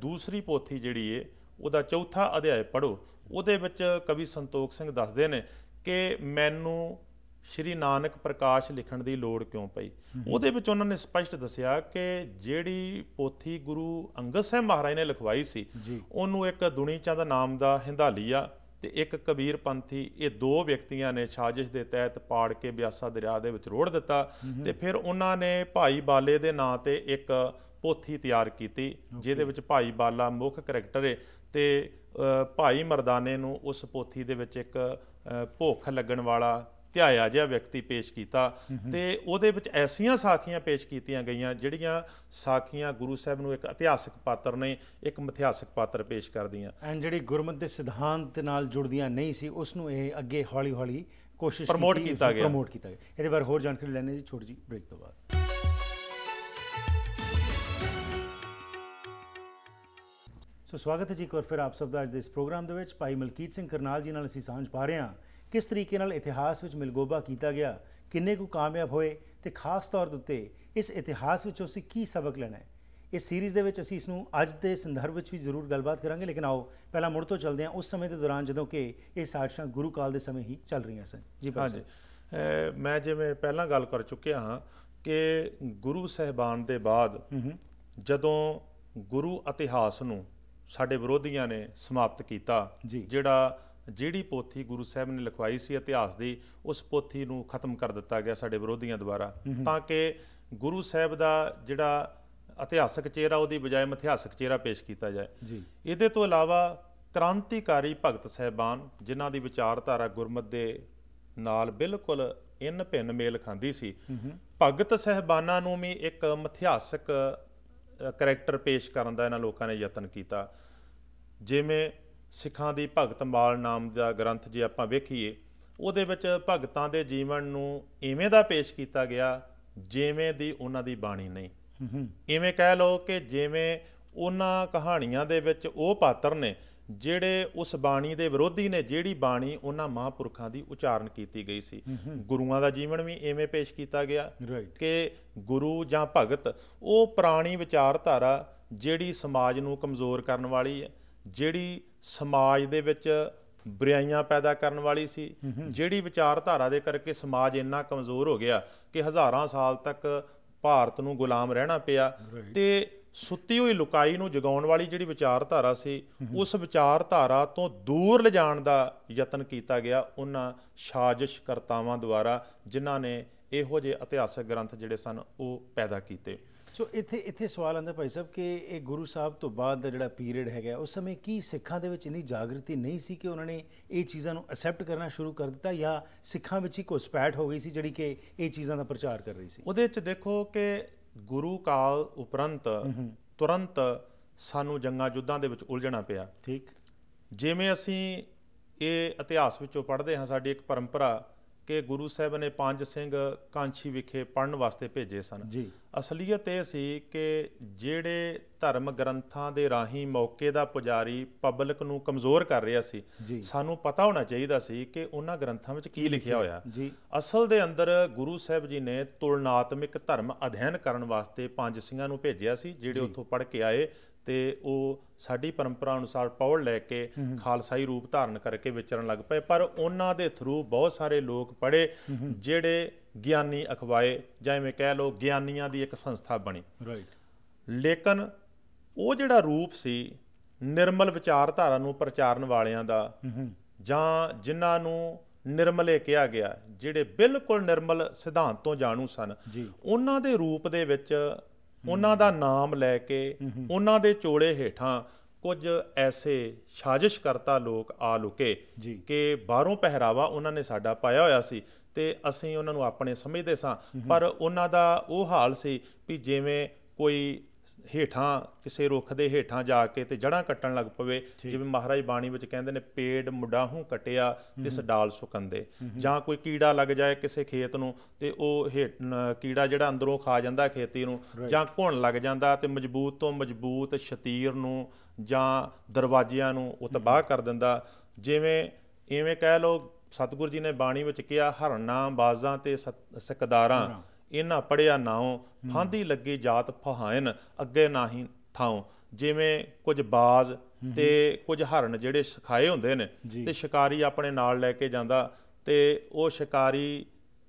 ਦੂਸਰੀ ਪੋਥੀ ਜਿਹੜੀ ਏ ਉਹਦਾ ਚੌਥਾ ਅਧਿਆਇ ਪੜੋ ਉਹਦੇ ਵਿੱਚ ਕਵੀ ਸੰਤੋਖ ਸਿੰਘ ਦੱਸਦੇ ਨੇ ਕਿ ਮੈਨੂੰ ਸ਼੍ਰੀ ਨਾਨਕ ਪ੍ਰਕਾਸ਼ ਲਿਖਣ ਦੀ ਲੋੜ ਕਿਉਂ ਪਈ? ਉਹਦੇ ਵਿੱਚ ਉਹਨਾਂ ਨੇ ਸਪਸ਼ਟ ਦੱਸਿਆ ਕਿ ਜਿਹੜੀ ਪੋਥੀ ਗੁਰੂ ਅੰਗਦ ਸਾਹਿਬ ਮਹਾਰਾਜ ਨੇ ਲਿਖਵਾਈ ਸੀ ਉਹਨੂੰ ਇੱਕ ਦੁਨੀ ਚੰਦ ਨਾਮ ਦਾ ਹਿੰਦਾਲੀਆ ਤੇ ਇੱਕ ਕਬੀਰ ਪੰਥੀ ਇਹ ਦੋ ਵਿਅਕਤੀਆਂ ਨੇ ਸਾਜ਼ਿਸ਼ ਦੇ ਤਹਿਤ ਪਾੜ ਕੇ ਬਿਆਸਾ ਦਰਿਆ ਦੇ ਵਿੱਚ ਰੋੜ ਦਿੱਤਾ ਤੇ ਫਿਰ ਉਹਨਾਂ ਨੇ ਭਾਈ ਬਾਲੇ ਦੇ ਨਾਂ ਤੇ ਇੱਕ ਪੋਥੀ ਤਿਆਰ ਕੀਤੀ ਜਿਹਦੇ ਵਿੱਚ ਭਾਈ ਬਾਲਾ ਮੁੱਖ ਕਰੈਕਟਰ ਹੈ ਤੇ ਭਾਈ ਮਰਦਾਨੇ ਨੂੰ ਉਸ ਪੋਥੀ ਦੇ ਵਿੱਚ ਇੱਕ ਭੁੱਖ ਲੱਗਣ ਵਾਲਾ ਧਿਆਇਆ ਜਿਹਾ ਵਿਅਕਤੀ ਪੇਸ਼ ਕੀਤਾ ਤੇ ਉਹਦੇ ਵਿੱਚ ਐਸੀਆਂ ਸਾਖੀਆਂ ਪੇਸ਼ ਕੀਤੀਆਂ ਗਈਆਂ ਜਿਹੜੀਆਂ ਸਾਖੀਆਂ ਗੁਰੂ ਸਾਹਿਬ ਨੂੰ ਇੱਕ ਇਤਿਹਾਸਕ ਪਾਤਰ ਨੇ ਇੱਕ ਮਿਥਿਹਾਸਕ ਪਾਤਰ ਪੇਸ਼ ਕਰਦੀਆਂ। ਐਂਡ ਜਿਹੜੀ ਗੁਰਮਤ ਦੇ ਸਿਧਾਂਤ ਨਾਲ ਜੁੜਦੀਆਂ ਨਹੀਂ ਸੀ ਉਸ ਨੂੰ ਇਹ ਅੱਗੇ ਹੌਲੀ ਹੌਲੀ ਕੋਸ਼ਿਸ਼ Promote ਕੀਤਾ ਗਿਆ। ਪ੍ਰਮੋਟ ਕੀਤਾ ਗਿਆ। ਇਹਦੇ ਬਾਰੇ ਹੋਰ ਜਾਣਕਾਰੀ ਲੈਣੇ ਜੀ ਛੋਟੀ ਜੀ ਬ੍ਰੇਕ ਤੋਂ ਬਾਅਦ। ਸੋ ਸਵਾਗਤ ਹੈ ਜੀ ਇੱਕ ਵਾਰ ਫਿਰ ਆਪ ਸਭ ਦਾ ਅੱਜ ਦੇ ਇਸ ਪ੍ਰੋਗਰਾਮ ਦੇ ਵਿੱਚ। ਭਾਈ ਮਲਕੀਤ ਸਿੰਘ ਕਰਨਾਲ ਜੀ ਨਾਲ ਅਸੀਂ ਸਾਂਝ ਪਾ ਰਹੇ ਹਾਂ। ਕਿਸ ਤਰੀਕੇ ਨਾਲ ਇਤਿਹਾਸ ਵਿੱਚ ਮਿਲਗੋਬਾ ਕੀਤਾ ਗਿਆ ਕਿੰਨੇ ਕੁ ਕਾਮਯਾਬ ਹੋਏ ਤੇ ਖਾਸ ਤੌਰ ਦੇ ਉੱਤੇ ਇਸ ਇਤਿਹਾਸ ਵਿੱਚੋਂ ਅਸੀਂ ਕੀ ਸਬਕ ਲੈਣਾ ਹੈ? ਇਸ ਸੀਰੀਜ਼ ਦੇ ਵਿੱਚ ਅਸੀਂ ਇਸ ਨੂੰ ਅੱਜ ਦੇ ਸੰਦਰਭ ਵਿੱਚ ਵੀ ਜ਼ਰੂਰ ਗੱਲਬਾਤ ਕਰਾਂਗੇ ਲੇਕਿਨ ਆਓ ਪਹਿਲਾਂ ਮੁੜ ਤੋਂ ਚੱਲਦੇ ਹਾਂ ਉਸ ਸਮੇਂ ਦੇ ਦੌਰਾਨ ਜਦੋਂ ਕਿ ਇਹ ਸਾਜ਼ਿਸ਼ਾਂ ਗੁਰੂ ਕਾਲ ਦੇ ਸਮੇਂ ਹੀ ਚੱਲ ਰਹੀਆਂ ਸਨ। ਜੀ ਹਾਂਜੀ। ਮੈਂ ਜਿਵੇਂ ਪਹਿਲਾਂ ਗੱਲ ਕਰ ਚੁੱਕਿਆ ਹਾਂ ਕਿ ਗੁਰੂ ਸਹਿਬਾਨ ਦੇ ਬਾਅਦ ਜਦੋਂ ਗੁਰੂ ਇਤਿਹਾਸ ਨੂੰ ਸਾਡੇ ਵਿਰੋਧੀਆਂ ਨੇ ਸਮਾਪਤ ਕੀਤਾ। ਜਿਹੜਾ ਜਿਹੜੀ ਪੋਥੀ ਗੁਰੂ ਸਾਹਿਬ ਨੇ ਲਿਖਵਾਈ ਸੀ ਇਤਿਹਾਸ ਦੀ ਉਸ ਪੋਥੀ ਨੂੰ ਖਤਮ ਕਰ ਦਿੱਤਾ ਗਿਆ ਸਾਡੇ ਵਿਰੋਧੀਆਂ ਦੁਆਰਾ। ਤਾਂ ਕਿ ਗੁਰੂ ਸਾਹਿਬ ਦਾ ਜਿਹੜਾ ਇਤਿਹਾਸਕ ਚਿਹਰਾ ਉਹਦੀ ਬਜਾਏ ਮਿਥਿਹਾਸਕ ਚਿਹਰਾ ਪੇਸ਼ ਕੀਤਾ ਜਾਏ। ਜੀ। ਇਹਦੇ ਤੋਂ ਇਲਾਵਾ ਕ੍ਰਾਂਤੀਕਾਰੀ ਭਗਤ ਸਹਿਬਾਨ ਜਿਨ੍ਹਾਂ ਦੀ ਵਿਚਾਰਧਾਰਾ ਗੁਰਮਤ ਦੇ ਨਾਲ ਬਿਲਕੁਲ ਇਨ ਭਿੰਨ ਮੇਲ ਖਾਂਦੀ ਸੀ ਭਗਤ ਸਹਿਬਾਨਾਂ ਨੂੰ ਵੀ ਇੱਕ ਮਿਥਿਹਾਸਕ ਕਰੈਕਟਰ ਪੇਸ਼ ਕਰਨ ਦਾ ਇਹਨਾਂ ਲੋਕਾਂ ਨੇ ਯਤਨ ਕੀਤਾ। ਜਿਵੇਂ ਸਿੱਖਾਂ ਦੀ ਭਗਤ ਮਾਲ ਨਾਮ ਦਾ ਗ੍ਰੰਥ ਜੇ ਆਪਾਂ ਵੇਖੀਏ ਉਹਦੇ ਵਿੱਚ ਭਗਤਾਂ ਦੇ ਜੀਵਨ ਨੂੰ ਇਵੇਂ ਦਾ ਪੇਸ਼ ਕੀਤਾ ਗਿਆ ਜਿਵੇਂ ਦੀ ਉਹਨਾਂ ਦੀ ਬਾਣੀ ਨਹੀਂ। ਇਵੇਂ ਕਹਿ ਲਓ ਕਿ ਜਿਵੇਂ ਉਹਨਾਂ ਕਹਾਣੀਆਂ ਦੇ ਵਿੱਚ ਉਹ ਪਾਤਰ ਨੇ ਜਿਹੜੇ ਉਸ ਬਾਣੀ ਦੇ ਵਿਰੋਧੀ ਨੇ ਜਿਹੜੀ ਬਾਣੀ ਉਹਨਾਂ ਮਹਾਂਪੁਰਖਾਂ ਦੀ ਉਚਾਰਨ ਕੀਤੀ ਗਈ ਸੀ। ਗੁਰੂਆਂ ਦਾ ਜੀਵਨ ਵੀ ਐਵੇਂ ਪੇਸ਼ ਕੀਤਾ ਗਿਆ ਕਿ ਗੁਰੂ ਜਾਂ ਭਗਤ ਉਹ ਪੁਰਾਣੀ ਵਿਚਾਰਧਾਰਾ ਜਿਹੜੀ ਸਮਾਜ ਨੂੰ ਕਮਜ਼ੋਰ ਕਰਨ ਵਾਲੀ ਹੈ ਜਿਹੜੀ ਸਮਾਜ ਦੇ ਵਿੱਚ ਬੁਰਾਈਆਂ ਪੈਦਾ ਕਰਨ ਵਾਲੀ ਸੀ। ਜਿਹੜੀ ਵਿਚਾਰਧਾਰਾ ਦੇ ਕਰਕੇ ਸਮਾਜ ਇੰਨਾ ਕਮਜ਼ੋਰ ਹੋ ਗਿਆ ਕਿ ਹਜ਼ਾਰਾਂ ਸਾਲ ਤੱਕ ਭਾਰਤ ਨੂੰ ਗੁਲਾਮ ਰਹਿਣਾ ਪਿਆ. ਤੇ ਸੁੱਤੀ ਹੋਈ ਲੁਕਾਈ ਨੂੰ ਜਗਾਉਣ ਵਾਲੀ ਜਿਹੜੀ ਵਿਚਾਰਧਾਰਾ ਸੀ ਉਸ ਵਿਚਾਰਧਾਰਾ ਤੋਂ ਦੂਰ ਲਿਜਾਣ ਦਾ ਯਤਨ ਕੀਤਾ ਗਿਆ ਉਹਨਾਂ ਸਾਜ਼ਿਸ਼ ਕਰਤਾਵਾਂ ਦੁਆਰਾ ਜਿਨ੍ਹਾਂ ਨੇ ਇਹੋ ਜਿਹੇ ਇਤਿਹਾਸਕ ਗ੍ਰੰਥ ਜਿਹੜੇ ਸਨ ਉਹ ਪੈਦਾ ਕੀਤੇ। ਸੋ ਇੱਥੇ ਇੱਥੇ ਸਵਾਲ ਆਉਂਦਾ ਭਾਈ ਸਾਹਿਬ ਕਿ ਇਹ ਗੁਰੂ ਸਾਹਿਬ ਤੋਂ ਬਾਅਦ ਦਾ ਜਿਹੜਾ ਪੀਰੀਅਡ ਹੈਗਾ ਉਸ ਸਮੇਂ ਕੀ ਸਿੱਖਾਂ ਦੇ ਵਿੱਚ ਇੰਨੀ ਜਾਗਰਤੀ ਨਹੀਂ ਸੀ ਕਿ ਉਹਨਾਂ ਨੇ ਇਹ ਚੀਜ਼ਾਂ ਨੂੰ ਅਸੈਪਟ ਕਰਨਾ ਸ਼ੁਰੂ ਕਰ ਦਿੱਤਾ ਜਾਂ ਸਿੱਖਾਂ ਵਿੱਚ ਹੀ ਘੁਸਪੈਠ ਹੋ ਗਈ ਸੀ ਜਿਹੜੀ ਕਿ ਇਹ ਚੀਜ਼ਾਂ ਦਾ ਪ੍ਰਚਾਰ ਕਰ ਰਹੀ ਸੀ? ਉਹਦੇ ਚ ਦੇਖੋ ਕਿ ਗੁਰੂ ਕਾਲ ਉਪਰੰਤ ਤੁਰੰਤ ਸਾਨੂੰ ਜੰਗਾਂ ਯੁੱਧਾਂ ਦੇ ਵਿੱਚ ਉਲਝਣਾ ਪਿਆ। ਠੀਕ। ਜਿਵੇਂ ਅਸੀਂ ਇਹ ਇਤਿਹਾਸ ਵਿੱਚੋਂ ਪੜ੍ਹਦੇ ਹਾਂ ਸਾਡੀ ਇੱਕ ਪਰੰਪਰਾ ਕਿ ਗੁਰੂ ਸਾਹਿਬ ਨੇ ਪੰਜ ਸਿੰਘ ਕਾਂਛੀ ਵਿਖੇ ਪੜਨ ਵਾਸਤੇ ਭੇਜੇ ਸਨ। ਜੀ। ਅਸਲੀਅਤ ਇਹ ਸੀ ਕਿ ਜਿਹੜੇ ਧਰਮ ਗ੍ਰੰਥਾਂ ਦੇ ਰਾਹੀਂ ਮੌਕੇ ਦਾ ਪੁਜਾਰੀ ਪਬਲਿਕ ਨੂੰ ਕਮਜ਼ੋਰ ਕਰ ਰਿਹਾ ਸੀ ਸਾਨੂੰ ਪਤਾ ਹੋਣਾ ਚਾਹੀਦਾ ਸੀ ਕਿ ਉਹਨਾਂ ਗ੍ਰੰਥਾਂ ਵਿੱਚ ਕੀ ਲਿਖਿਆ ਹੋਇਆ। ਅਸਲ ਦੇ ਅੰਦਰ ਗੁਰੂ ਸਾਹਿਬ ਜੀ ਨੇ ਤੁਲਨਾਤਮਿਕ ਧਰਮ ਅਧਿਐਨ ਕਰਨ ਵਾਸਤੇ ਪੰਜ ਸਿੰਘਾਂ ਨੂੰ ਭੇਜਿਆ ਸੀ ਜਿਹੜੇ ਉੱਥੋਂ ਪੜ੍ਹ ਕੇ ਆਏ ਤੇ ਉਹ ਸਾਡੀ ਪਰੰਪਰਾ ਅਨੁਸਾਰ ਪੌੜ ਲੈ ਕੇ ਖਾਲਸਾਈ ਰੂਪ ਧਾਰਨ ਕਰਕੇ ਵਿਚਰਨ ਲੱਗ ਪਏ। ਪਰ ਉਹਨਾਂ ਦੇ ਥਰੂ ਬਹੁਤ ਸਾਰੇ ਲੋਕ ਪੜ੍ਹੇ ਜਿਹੜੇ ਗਿਆਨੀ ਅਖਵਾਏ ਜਾਂ ਐਵੇਂ ਕਹਿ ਲਓ ਗਿਆਨੀਆਂ ਦੀ ਇੱਕ ਸੰਸਥਾ ਬਣੀ। ਰਾਈਟ ਲੇਕਿਨ ਉਹ ਜਿਹੜਾ ਰੂਪ ਸੀ ਨਿਰਮਲ ਵਿਚਾਰਧਾਰਾ ਨੂੰ ਪ੍ਰਚਾਰਨ ਵਾਲਿਆਂ ਦਾ ਜਾਂ ਜਿਨ੍ਹਾਂ ਨੂੰ ਨਿਰਮਲੇ ਕਿਹਾ ਗਿਆ ਜਿਹੜੇ ਬਿਲਕੁਲ ਨਿਰਮਲ ਸਿਧਾਂਤ ਤੋਂ ਜਾਣੂ ਸਨ ਉਹਨਾਂ ਦੇ ਰੂਪ ਦੇ ਵਿੱਚ ਉਹਨਾਂ ਦਾ ਨਾਮ ਲੈ ਕੇ ਉਹਨਾਂ ਦੇ ਚੋਲੇ ਹੇਠਾਂ ਕੁਝ ਐਸੇ ਸਾਜ਼ਿਸ਼ ਕਰਤਾ ਲੋਕ ਆ ਲੁਕੇ ਕਿ ਬਾਹਰੋਂ ਪਹਿਰਾਵਾ ਉਹਨਾਂ ਨੇ ਸਾਡਾ ਪਾਇਆ ਹੋਇਆ ਸੀ ਤੇ ਅਸੀਂ ਉਹਨਾਂ ਨੂੰ ਆਪਣੇ ਸਮਝਦੇ ਸਾਂ। ਪਰ ਉਹਨਾਂ ਦਾ ਉਹ ਹਾਲ ਸੀ ਵੀ ਜਿਵੇਂ ਕੋਈ ਹੇਠਾਂ ਕਿਸੇ ਰੁੱਖ ਦੇ ਹੇਠਾਂ ਜਾ ਕੇ ਤੇ ਜੜਾਂ ਕੱਟਣ ਲੱਗ ਪਵੇ ਜਿਵੇਂ ਮਹਾਰਾਜ ਬਾਣੀ ਵਿੱਚ ਕਹਿੰਦੇ ਨੇ ਪੇੜ ਮੁੱਢਾਹੋਂ ਕਟਿਆ ਤਿਸ ਡਾਲ ਸੁਕੰਦੇ। ਜਾਂ ਕੋਈ ਕੀੜਾ ਲੱਗ ਜਾਏ ਕਿਸੇ ਖੇਤ ਨੂੰ ਤੇ ਉਹ ਹੇਠ ਕੀੜਾ ਜਿਹੜਾ ਅੰਦਰੋਂ ਖਾ ਜਾਂਦਾ ਖੇਤੀ ਨੂੰ ਜਾਂ ਘੁਣ ਲੱਗ ਜਾਂਦਾ ਤੇ ਮਜ਼ਬੂਤ ਤੋਂ ਮਜ਼ਬੂਤ ਸ਼ਤੀਰ ਨੂੰ ਜਾਂ ਦਰਵਾਜ਼ਿਆਂ ਨੂੰ ਉਹ ਤਬਾਹ ਕਰ ਦਿੰਦਾ। ਜਿਵੇਂ ਇਵੇਂ ਕਹਿ ਲਓ ਸਤਿਗੁਰੂ ਜੀ ਨੇ ਬਾਣੀ ਵਿੱਚ ਕਿਹਾ ਹਰਨਾ ਬਾਜ਼ਾਂ ਤੇ ਸਿਕਦਾਰਾਂ। ਇਹਨਾਂ ਪੜਿਆ ਨਾਉ ਫਾਂਦੀ ਲੱਗੀ ਜਾਤ ਫਹਾਇਨ ਅੱਗੇ ਨਾਹੀ ਥਾਉ। ਜਿਵੇਂ ਕੁਝ ਬਾਜ਼ ਤੇ ਕੁਝ ਹਰਨ ਜਿਹੜੇ ਸਿਖਾਏ ਹੁੰਦੇ ਨੇ। ਤੇ ਸ਼ਿਕਾਰੀ ਆਪਣੇ ਨਾਲ ਲੈ ਕੇ ਜਾਂਦਾ ਤੇ ਉਹ ਸ਼ਿਕਾਰੀ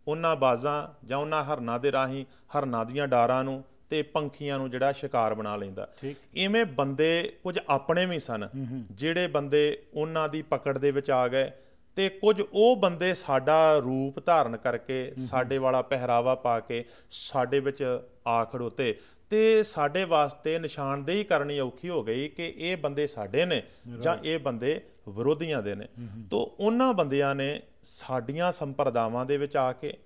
ਉਹਨਾਂ ਬਾਜ਼ਾਂ ਜਾਂ ਉਹਨਾਂ ਹਰਨਾਂ ਦੇ ਰਾਹੀਂ ਹਰਨਾਂ ਦੀਆਂ ਡਾਰਾਂ ਨੂੰ ਤੇ ਪੰਖੀਆਂ ਨੂੰ ਜਿਹੜਾ ਸ਼ਿਕਾਰ ਬਣਾ ਲੈਂਦਾ। ਠੀਕ। ਇਵੇਂ ਬੰਦੇ ਕੁਝ ਆਪਣੇ ਵੀ ਸਨ ਜਿਹੜੇ ਬੰਦੇ ਉਹਨਾਂ ਦੀ ਪਕੜ ਦੇ ਵਿੱਚ ਆ ਗਏ ਤੇ ਕੁਝ ਉਹ ਬੰਦੇ ਸਾਡਾ ਰੂਪ ਧਾਰਨ ਕਰਕੇ ਸਾਡੇ ਵਾਲਾ ਪਹਿਰਾਵਾ ਪਾ ਕੇ ਸਾਡੇ ਵਿੱਚ ਆ ਖੜੋਤੇ। ਤੇ ਸਾਡੇ ਵਾਸਤੇ ਨਿਸ਼ਾਨਦੇਹੀ ਕਰਨੀ ਔਖੀ ਹੋ ਗਈ ਕਿ ਇਹ ਬੰਦੇ ਸਾਡੇ ਨੇ ਜਾਂ ਇਹ ਬੰਦੇ ਵਿਰੋਧੀਆਂ ਦੇ ਨੇ। ਤੋਂ ਉਹਨਾਂ ਬੰਦਿਆਂ ਨੇ ਸਾਡੀਆਂ ਸੰਪਰਦਾਵਾਂ ਦੇ ਵਿੱਚ ਆ ਕੇ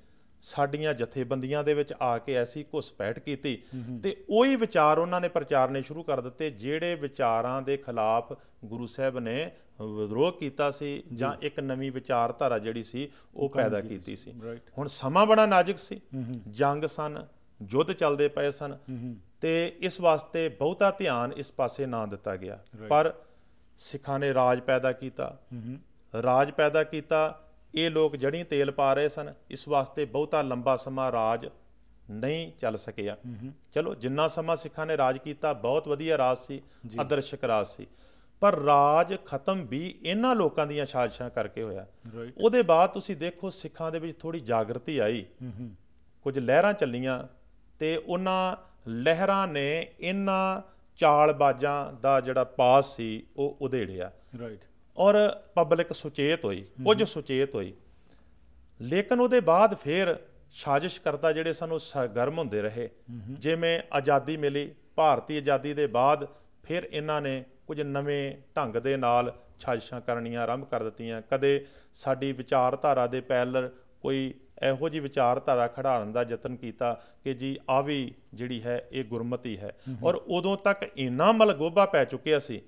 ਸਾਡੀਆਂ ਜਥੇਬੰਦੀਆਂ ਦੇ ਵਿੱਚ ਆ ਕੇ ਐਸੀ ਘੁਸਪੈਠ ਕੀਤੀ। ਤੇ ਉਹੀ ਵਿਚਾਰ ਉਹਨਾਂ ਨੇ ਪ੍ਰਚਾਰਨੇ ਸ਼ੁਰੂ ਕਰ ਦਿੱਤੇ ਜਿਹੜੇ ਵਿਚਾਰਾਂ ਦੇ ਖਿਲਾਫ ਗੁਰੂ ਸਾਹਿਬ ਨੇ ਵਿਦਰੋਹ ਕੀਤਾ ਸੀ ਜਾਂ। ਇੱਕ ਨਵੀਂ ਵਿਚਾਰਧਾਰਾ ਜਿਹੜੀ ਸੀ ਉਹ ਪੈਦਾ ਕੀਤੀ ਸੀ। ਹੁਣ ਸਮਾਂ ਬੜਾ ਨਾਜ਼ੁਕ ਸੀ। ਜੰਗ ਸਨ ਯੁੱਧ ਚੱਲਦੇ ਪਏ ਸਨ। ਤੇ ਇਸ ਵਾਸਤੇ ਬਹੁਤਾ ਧਿਆਨ ਇਸ ਪਾਸੇ ਨਾ ਦਿੱਤਾ ਗਿਆ। ਪਰ ਸਿੱਖਾਂ ਨੇ ਰਾਜ ਪੈਦਾ ਕੀਤਾ। ਰਾਜ ਪੈਦਾ ਕੀਤਾ। ਇਹ ਲੋਕ ਜੜੀ ਤੇਲ ਪਾ ਰਹੇ ਸਨ। ਇਸ ਵਾਸਤੇ ਬਹੁਤਾ ਲੰਬਾ ਸਮਾਂ ਰਾਜ ਨਹੀਂ ਚੱਲ ਸਕਿਆ। ਚਲੋ ਜਿੰਨਾ ਸਮਾਂ ਸਿੱਖਾਂ ਨੇ ਰਾਜ ਕੀਤਾ ਬਹੁਤ ਵਧੀਆ ਰਾਜ ਸੀ ਆਦਰਸ਼ਕ ਰਾਜ ਸੀ। ਪਰ ਰਾਜ ਖਤਮ ਵੀ ਇਹਨਾਂ ਲੋਕਾਂ ਦੀਆਂ ਸਾਜ਼ਿਸ਼ਾਂ ਕਰਕੇ ਹੋਇਆ। ਉਹਦੇ ਬਾਅਦ ਤੁਸੀਂ ਦੇਖੋ ਸਿੱਖਾਂ ਦੇ ਵਿੱਚ ਥੋੜੀ ਜਾਗਰਤੀ ਆਈ। ਕੁਝ ਲਹਿਰਾਂ ਚੱਲੀਆਂ ਤੇ ਉਹਨਾਂ ਲਹਿਰਾਂ ਨੇ ਇਹਨਾਂ ਚਾਲਬਾਜ਼ਾਂ ਦਾ ਜਿਹੜਾ ਪਾਸ ਸੀ ਉਹ ਉਧੇੜਿਆ। ਰਾਈਟ ਔਰ ਪਬਲਿਕ ਸੁਚੇਤ ਹੋਈ। ਕੁਝ ਸੁਚੇਤ ਹੋਈ। ਲੇਕਿਨ ਉਹਦੇ ਬਾਅਦ ਫਿਰ ਸਾਜ਼ਿਸ਼ ਕਰਤਾ ਜਿਹੜੇ ਸਨ ਸਰਗਰਮ ਹੁੰਦੇ ਰਹੇ। ਜਿਵੇਂ ਆਜ਼ਾਦੀ ਮਿਲੀ ਭਾਰਤੀ ਆਜ਼ਾਦੀ ਦੇ ਬਾਅਦ ਫਿਰ ਇਹਨਾਂ ਨੇ ਕੁਝ ਨਵੇਂ ਢੰਗ ਦੇ ਨਾਲ ਸਾਜ਼ਿਸ਼ਾਂ ਕਰਨੀਆਂ ਆਰੰਭ ਕਰ ਦਿੱਤੀਆਂ। ਕਦੇ ਸਾਡੀ ਵਿਚਾਰਧਾਰਾ ਦੇ ਪੈਲਰ ਕੋਈ ਇਹੋ ਜੀ ਵਿਚਾਰਧਾਰਾ ਖੜਾਉਣ ਦਾ ਯਤਨ ਕੀਤਾ ਕਿ ਜੀ ਆ ਵੀ ਜਿਹੜੀ ਹੈ ਇਹ ਗੁਰਮਤੀ ਹੈ। ਔਰ ਉਦੋਂ ਤੱਕ ਇੰਨਾ ਮਲਗੋਬਾ ਪੈ ਚੁੱਕਿਆ ਸੀ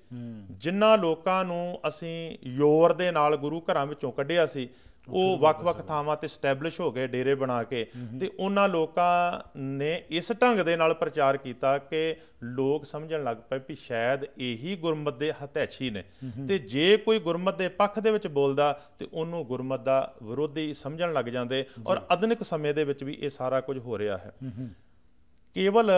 ਜਿਨ੍ਹਾਂ ਲੋਕਾਂ ਨੂੰ ਅਸੀਂ ਯੋਰ ਦੇ ਨਾਲ ਗੁਰੂ ਘਰਾਂ ਵਿੱਚੋਂ ਕੱਢਿਆ ਸੀ ਉਹ ਵੱਖ-ਵੱਖ ਥਾਵਾਂ ਤੇ ਸਟੈਬਲਿਸ਼ ਹੋ ਗਏ ਡੇਰੇ ਬਣਾ ਕੇ। ਤੇ ਉਹਨਾਂ ਲੋਕਾਂ ਨੇ ਇਸ ਢੰਗ ਦੇ ਨਾਲ ਪ੍ਰਚਾਰ ਕੀਤਾ ਕਿ ਲੋਕ ਸਮਝਣ ਲੱਗ ਪਏ ਵੀ ਸ਼ਾਇਦ ਇਹੀ ਗੁਰਮਤ ਦੇ ਹਤੈਸ਼ੀ ਨੇ। ਤੇ ਜੇ ਕੋਈ ਗੁਰਮਤ ਦੇ ਪੱਖ ਦੇ ਵਿੱਚ ਬੋਲਦਾ ਤੇ ਉਹਨੂੰ ਗੁਰਮਤ ਦਾ ਵਿਰੋਧੀ ਸਮਝਣ ਲੱਗ ਜਾਂਦੇ। ਔਰ ਆਧੁਨਿਕ ਸਮੇਂ ਦੇ ਵਿੱਚ ਵੀ ਇਹ ਸਾਰਾ ਕੁਝ ਹੋ ਰਿਹਾ ਹੈ। ਕੇਵਲ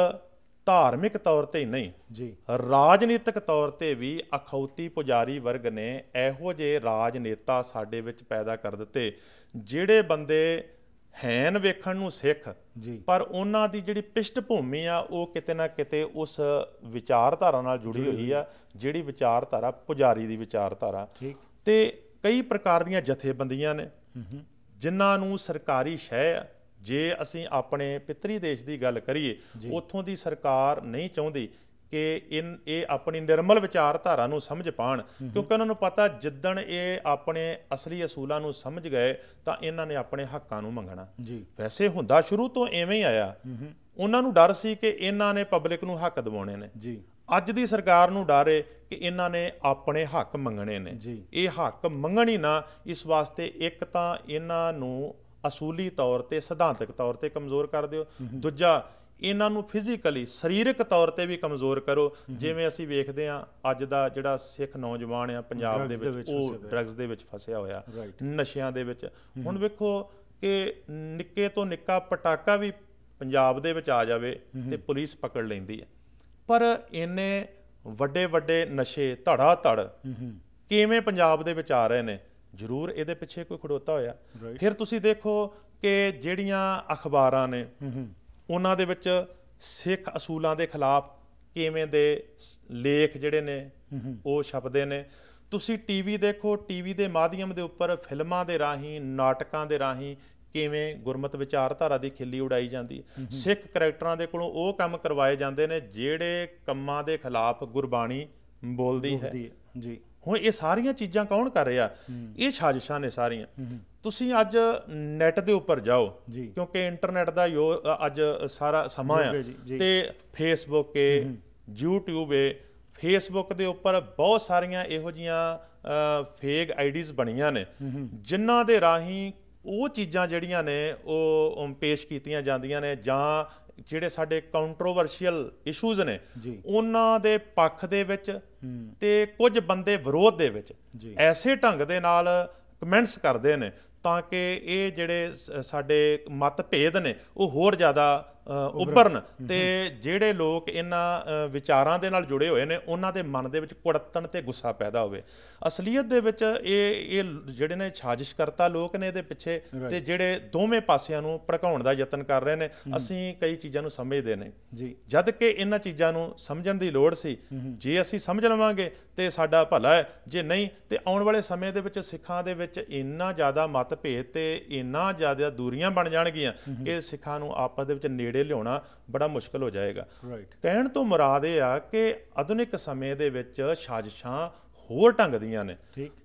ਧਾਰਮਿਕ ਤੌਰ ਤੇ ਹੀ ਨਹੀਂ ਜੀ। ਰਾਜਨੀਤਿਕ ਤੌਰ ਤੇ ਵੀ ਅਖੌਤੀ ਪੁਜਾਰੀ ਵਰਗ ਨੇ ਇਹੋ ਜਿਹੇ ਰਾਜਨੇਤਾ ਸਾਡੇ ਵਿੱਚ ਪੈਦਾ ਕਰ ਦਿੱਤੇ ਜਿਹੜੇ ਬੰਦੇ ਹੈਨ ਵੇਖਣ ਨੂੰ ਸਿੱਖ ਜੀ। ਪਰ ਉਹਨਾਂ ਦੀ ਜਿਹੜੀ ਪਿਸ਼ਟ ਭੂਮੀ ਆ ਉਹ ਕਿਤੇ ਨਾ ਕਿਤੇ ਉਸ ਵਿਚਾਰਧਾਰਾ ਨਾਲ ਜੁੜੀ ਹੋਈ ਆ ਜਿਹੜੀ ਵਿਚਾਰਧਾਰਾ ਪੁਜਾਰੀ ਦੀ ਵਿਚਾਰਧਾਰਾ। ਠੀਕ। ਤੇ ਕਈ ਪ੍ਰਕਾਰ ਦੀਆਂ ਜਥੇਬੰਦੀਆਂ ਨੇ ਜਿਨ੍ਹਾਂ ਨੂੰ ਸਰਕਾਰੀ ਸ਼ਹਿ ਜੇ ਅਸੀਂ ਆਪਣੇ ਪਿਤਰੀ ਦੇਸ਼ ਦੀ ਗੱਲ ਕਰੀਏ ਉੱਥੋਂ ਦੀ ਸਰਕਾਰ ਨਹੀਂ ਚਾਹੁੰਦੀ ਕਿ ਇਨ ਇਹ ਆਪਣੀ ਨਿਰਮਲ ਵਿਚਾਰਧਾਰਾ ਨੂੰ ਸਮਝ ਪਾਣ ਕਿਉਂਕਿ ਉਹਨਾਂ ਨੂੰ ਪਤਾ ਜਿੱਦਣ ਇਹ ਆਪਣੇ ਅਸਲੀ ਅਸੂਲਾਂ ਨੂੰ ਸਮਝ ਗਏ ਤਾਂ ਇਹਨਾਂ ਨੇ ਆਪਣੇ ਹੱਕਾਂ ਨੂੰ ਮੰਗਣਾ। ਜੀ। ਵੈਸੇ ਹੁੰਦਾ ਸ਼ੁਰੂ ਤੋਂ ਐਵੇਂ ਹੀ ਆਇਆ। ਉਹਨਾਂ ਨੂੰ ਡਰ ਸੀ ਕਿ ਇਹਨਾਂ ਨੇ ਪਬਲਿਕ ਨੂੰ ਹੱਕ ਦਿਵਾਉਣੇ ਨੇ। ਜੀ। ਅੱਜ ਦੀ ਸਰਕਾਰ ਨੂੰ ਡਰ ਹੈ ਕਿ ਇਹਨਾਂ ਨੇ ਆਪਣੇ ਹੱਕ ਮੰਗਣੇ ਨੇ। ਇਹ ਹੱਕ ਮੰਗਣ ਹੀ ਨਾ ਇਸ ਵਾਸਤੇ ਇੱਕ ਤਾਂ ਇਹਨਾਂ ਨੂੰ ਅਸੂਲੀ ਤੌਰ ਤੇ ਸਿਧਾਂਤਕ ਤੌਰ ਤੇ ਕਮਜ਼ੋਰ ਕਰ ਦਿਓ। ਦੂਜਾ ਇਹਨਾਂ ਨੂੰ ਫਿਜ਼ੀਕਲੀ ਸਰੀਰਕ ਤੌਰ ਤੇ ਵੀ ਕਮਜ਼ੋਰ ਕਰੋ। ਜਿਵੇਂ ਅਸੀਂ ਵੇਖਦੇ ਹਾਂ ਅੱਜ ਦਾ ਜਿਹੜਾ ਸਿੱਖ ਨੌਜਵਾਨ ਆ ਪੰਜਾਬ ਦੇ ਵਿੱਚ ਉਹ। ਡਰੱਗਸ ਦੇ ਵਿੱਚ ਫਸਿਆ ਹੋਇਆ. ਨਸ਼ਿਆਂ ਦੇ ਵਿੱਚ। ਹੁਣ ਵੇਖੋ ਕਿ ਨਿੱਕੇ ਤੋਂ ਨਿੱਕਾ ਪਟਾਕਾ ਵੀ ਪੰਜਾਬ ਦੇ ਵਿੱਚ ਆ ਜਾਵੇ ਤੇ ਪੁਲਿਸ ਪਕੜ ਲੈਂਦੀ ਹੈ। ਪਰ ਇੰਨੇ ਵੱਡੇ ਵੱਡੇ ਨਸ਼ੇ ਧੜਾ ਧੜ ਕਿਵੇਂ ਪੰਜਾਬ ਦੇ ਵਿੱਚ ਆ ਰਹੇ ਨੇ? ਜ਼ਰੂਰ ਇਹਦੇ ਪਿੱਛੇ ਕੋਈ ਖੜੋਤਾ ਹੋਇਆ. ਫਿਰ ਤੁਸੀਂ ਦੇਖੋ ਕਿ ਜਿਹੜੀਆਂ ਅਖਬਾਰਾਂ ਨੇ ਉਹਨਾਂ ਦੇ ਵਿੱਚ ਸਿੱਖ ਅਸੂਲਾਂ ਦੇ ਖਿਲਾਫ ਕਿਵੇਂ ਦੇ ਲੇਖ ਜਿਹੜੇ ਨੇ ਉਹ ਛਪਦੇ ਨੇ। ਤੁਸੀਂ ਟੀਵੀ ਦੇਖੋ ਟੀਵੀ ਦੇ ਮਾਧਿਅਮ ਦੇ ਉੱਪਰ ਫਿਲਮਾਂ ਦੇ ਰਾਹੀਂ ਨਾਟਕਾਂ ਦੇ ਰਾਹੀਂ ਕਿਵੇਂ ਗੁਰਮਤ ਵਿਚਾਰਧਾਰਾ ਦੀ ਖਿੱਲੀ ਉਡਾਈ ਜਾਂਦੀ ਹੈ। ਸਿੱਖ ਕਰੈਕਟਰਾਂ ਦੇ ਕੋਲੋਂ ਉਹ ਕੰਮ ਕਰਵਾਏ ਜਾਂਦੇ ਨੇ ਜਿਹੜੇ ਕੰਮਾਂ ਦੇ ਖਿਲਾਫ ਗੁਰਬਾਣੀ ਬੋਲਦੀ ਹੈ ਜੀ। ਹੁਣ ਇਹ ਸਾਰੀਆਂ ਚੀਜ਼ਾਂ ਕੌਣ ਕਰ ਰਿਹਾ? ਇਹ ਸਾਜ਼ਿਸ਼ਾਂ ਨੇ ਸਾਰੀਆਂ। ਤੁਸੀਂ ਅੱਜ ਨੈਟ ਦੇ ਉੱਪਰ ਜਾਓ। ਕਿਉਂਕਿ ਇੰਟਰਨੈਟ ਦਾ ਯੋ ਅੱਜ ਸਾਰਾ ਸਮਾਂ ਆ। ਤੇ ਫੇਸਬੁੱਕ ਏ YouTube ਏ ਫੇਸਬੁੱਕ ਦੇ ਉੱਪਰ ਬਹੁਤ ਸਾਰੀਆਂ ਇਹੋ ਜੀਆਂ ਫੇਕ ਆਈਡੀਜ਼ ਬਣੀਆਂ ਨੇ। ਜਿਨ੍ਹਾਂ ਦੇ ਰਾਹੀਂ ਉਹ ਚੀਜ਼ਾਂ ਜਿਹੜੀਆਂ ਨੇ ਉਹ ਪੇਸ਼ ਕੀਤੀਆਂ ਜਾਂਦੀਆਂ ਨੇ ਜਾਂ ਜਿਹੜੇ ਸਾਡੇ ਕੰਟਰੋਵਰਸ਼ੀਅਲ ਇਸ਼ੂਜ਼ ਨੇ। ਉਹਨਾਂ ਦੇ ਪੱਖ ਦੇ ਵਿੱਚ ਤੇ ਕੁਝ ਬੰਦੇ ਵਿਰੋਧ ਦੇ ਵਿੱਚ। ਐਸੇ ਢੰਗ ਦੇ ਨਾਲ ਕਮੈਂਟਸ ਕਰਦੇ ਨੇ ਤਾਂ ਕਿ ਇਹ ਜਿਹੜੇ ਸਾਡੇ ਮਤਭੇਦ ਨੇ ਉਹ ਹੋਰ ਜ਼ਿਆਦਾ ਉੱਭਰਨ। ਤੇ ਜਿਹੜੇ ਲੋਕ ਇਹਨਾਂ ਵਿਚਾਰਾਂ ਦੇ ਨਾਲ ਜੁੜੇ ਹੋਏ ਨੇ ਉਹਨਾਂ ਦੇ ਮਨ ਦੇ ਵਿੱਚ ਕੁੜੱਤਣ ਤੇ ਗੁੱਸਾ ਪੈਦਾ ਹੋਵੇ। ਅਸਲੀਅਤ ਦੇ ਵਿੱਚ ਇਹ ਇਹ ਜਿਹੜੇ ਨੇ ਸਾਜ਼ਿਸ਼ਕਰਤਾ ਲੋਕ ਨੇ ਇਹਦੇ ਪਿੱਛੇ ਤੇ ਜਿਹੜੇ ਦੋਵੇਂ ਪਾਸਿਆਂ ਨੂੰ ਭੜਕਾਉਣ ਦਾ ਯਤਨ ਕਰ ਰਹੇ ਨੇ ਅਸੀਂ ਕਈ ਚੀਜ਼ਾਂ ਨੂੰ ਸਮਝਦੇ ਨਹੀਂ ਜੀ। ਜਦ ਕਿ ਇਹਨਾਂ ਚੀਜ਼ਾਂ ਨੂੰ ਸਮਝਣ ਦੀ ਲੋੜ ਸੀ ਜੇ ਅਸੀਂ ਸਮਝ ਲਵਾਂਗੇ ਤੇ ਸਾਡਾ ਭਲਾ ਹੈ ਜੇ ਨਹੀਂ ਤੇ ਆਉਣ ਵਾਲੇ ਸਮੇਂ ਦੇ ਵਿੱਚ ਸਿੱਖਾਂ ਦੇ ਵਿੱਚ ਇੰਨਾ ਜ਼ਿਆਦਾ ਮਤਭੇਦ ਤੇ ਇੰਨਾ ਜ਼ਿਆਦਾ ਦੂਰੀਆਂ ਬਣ ਜਾਣਗੀਆਂ ਕਿ ਸਿੱਖਾਂ ਨੂੰ ਆਪਸ ਦੇ ਵਿੱਚ ਨੇੜੇ ਲਿਆਉਣਾ ਬੜਾ ਮੁਸ਼ਕਲ ਹੋ ਜਾਏਗਾ। ਕਹਿਣ ਤੋਂ ਮੁਰਾਦ ਇਹ ਆ ਕਿ ਆਧੁਨਿਕ ਸਮੇਂ ਦੇ ਵਿੱਚ ਸਾਜ਼ਿਸ਼ਾਂ ਹੋਰ ਢੰਗ ਦੀਆਂ ਨੇ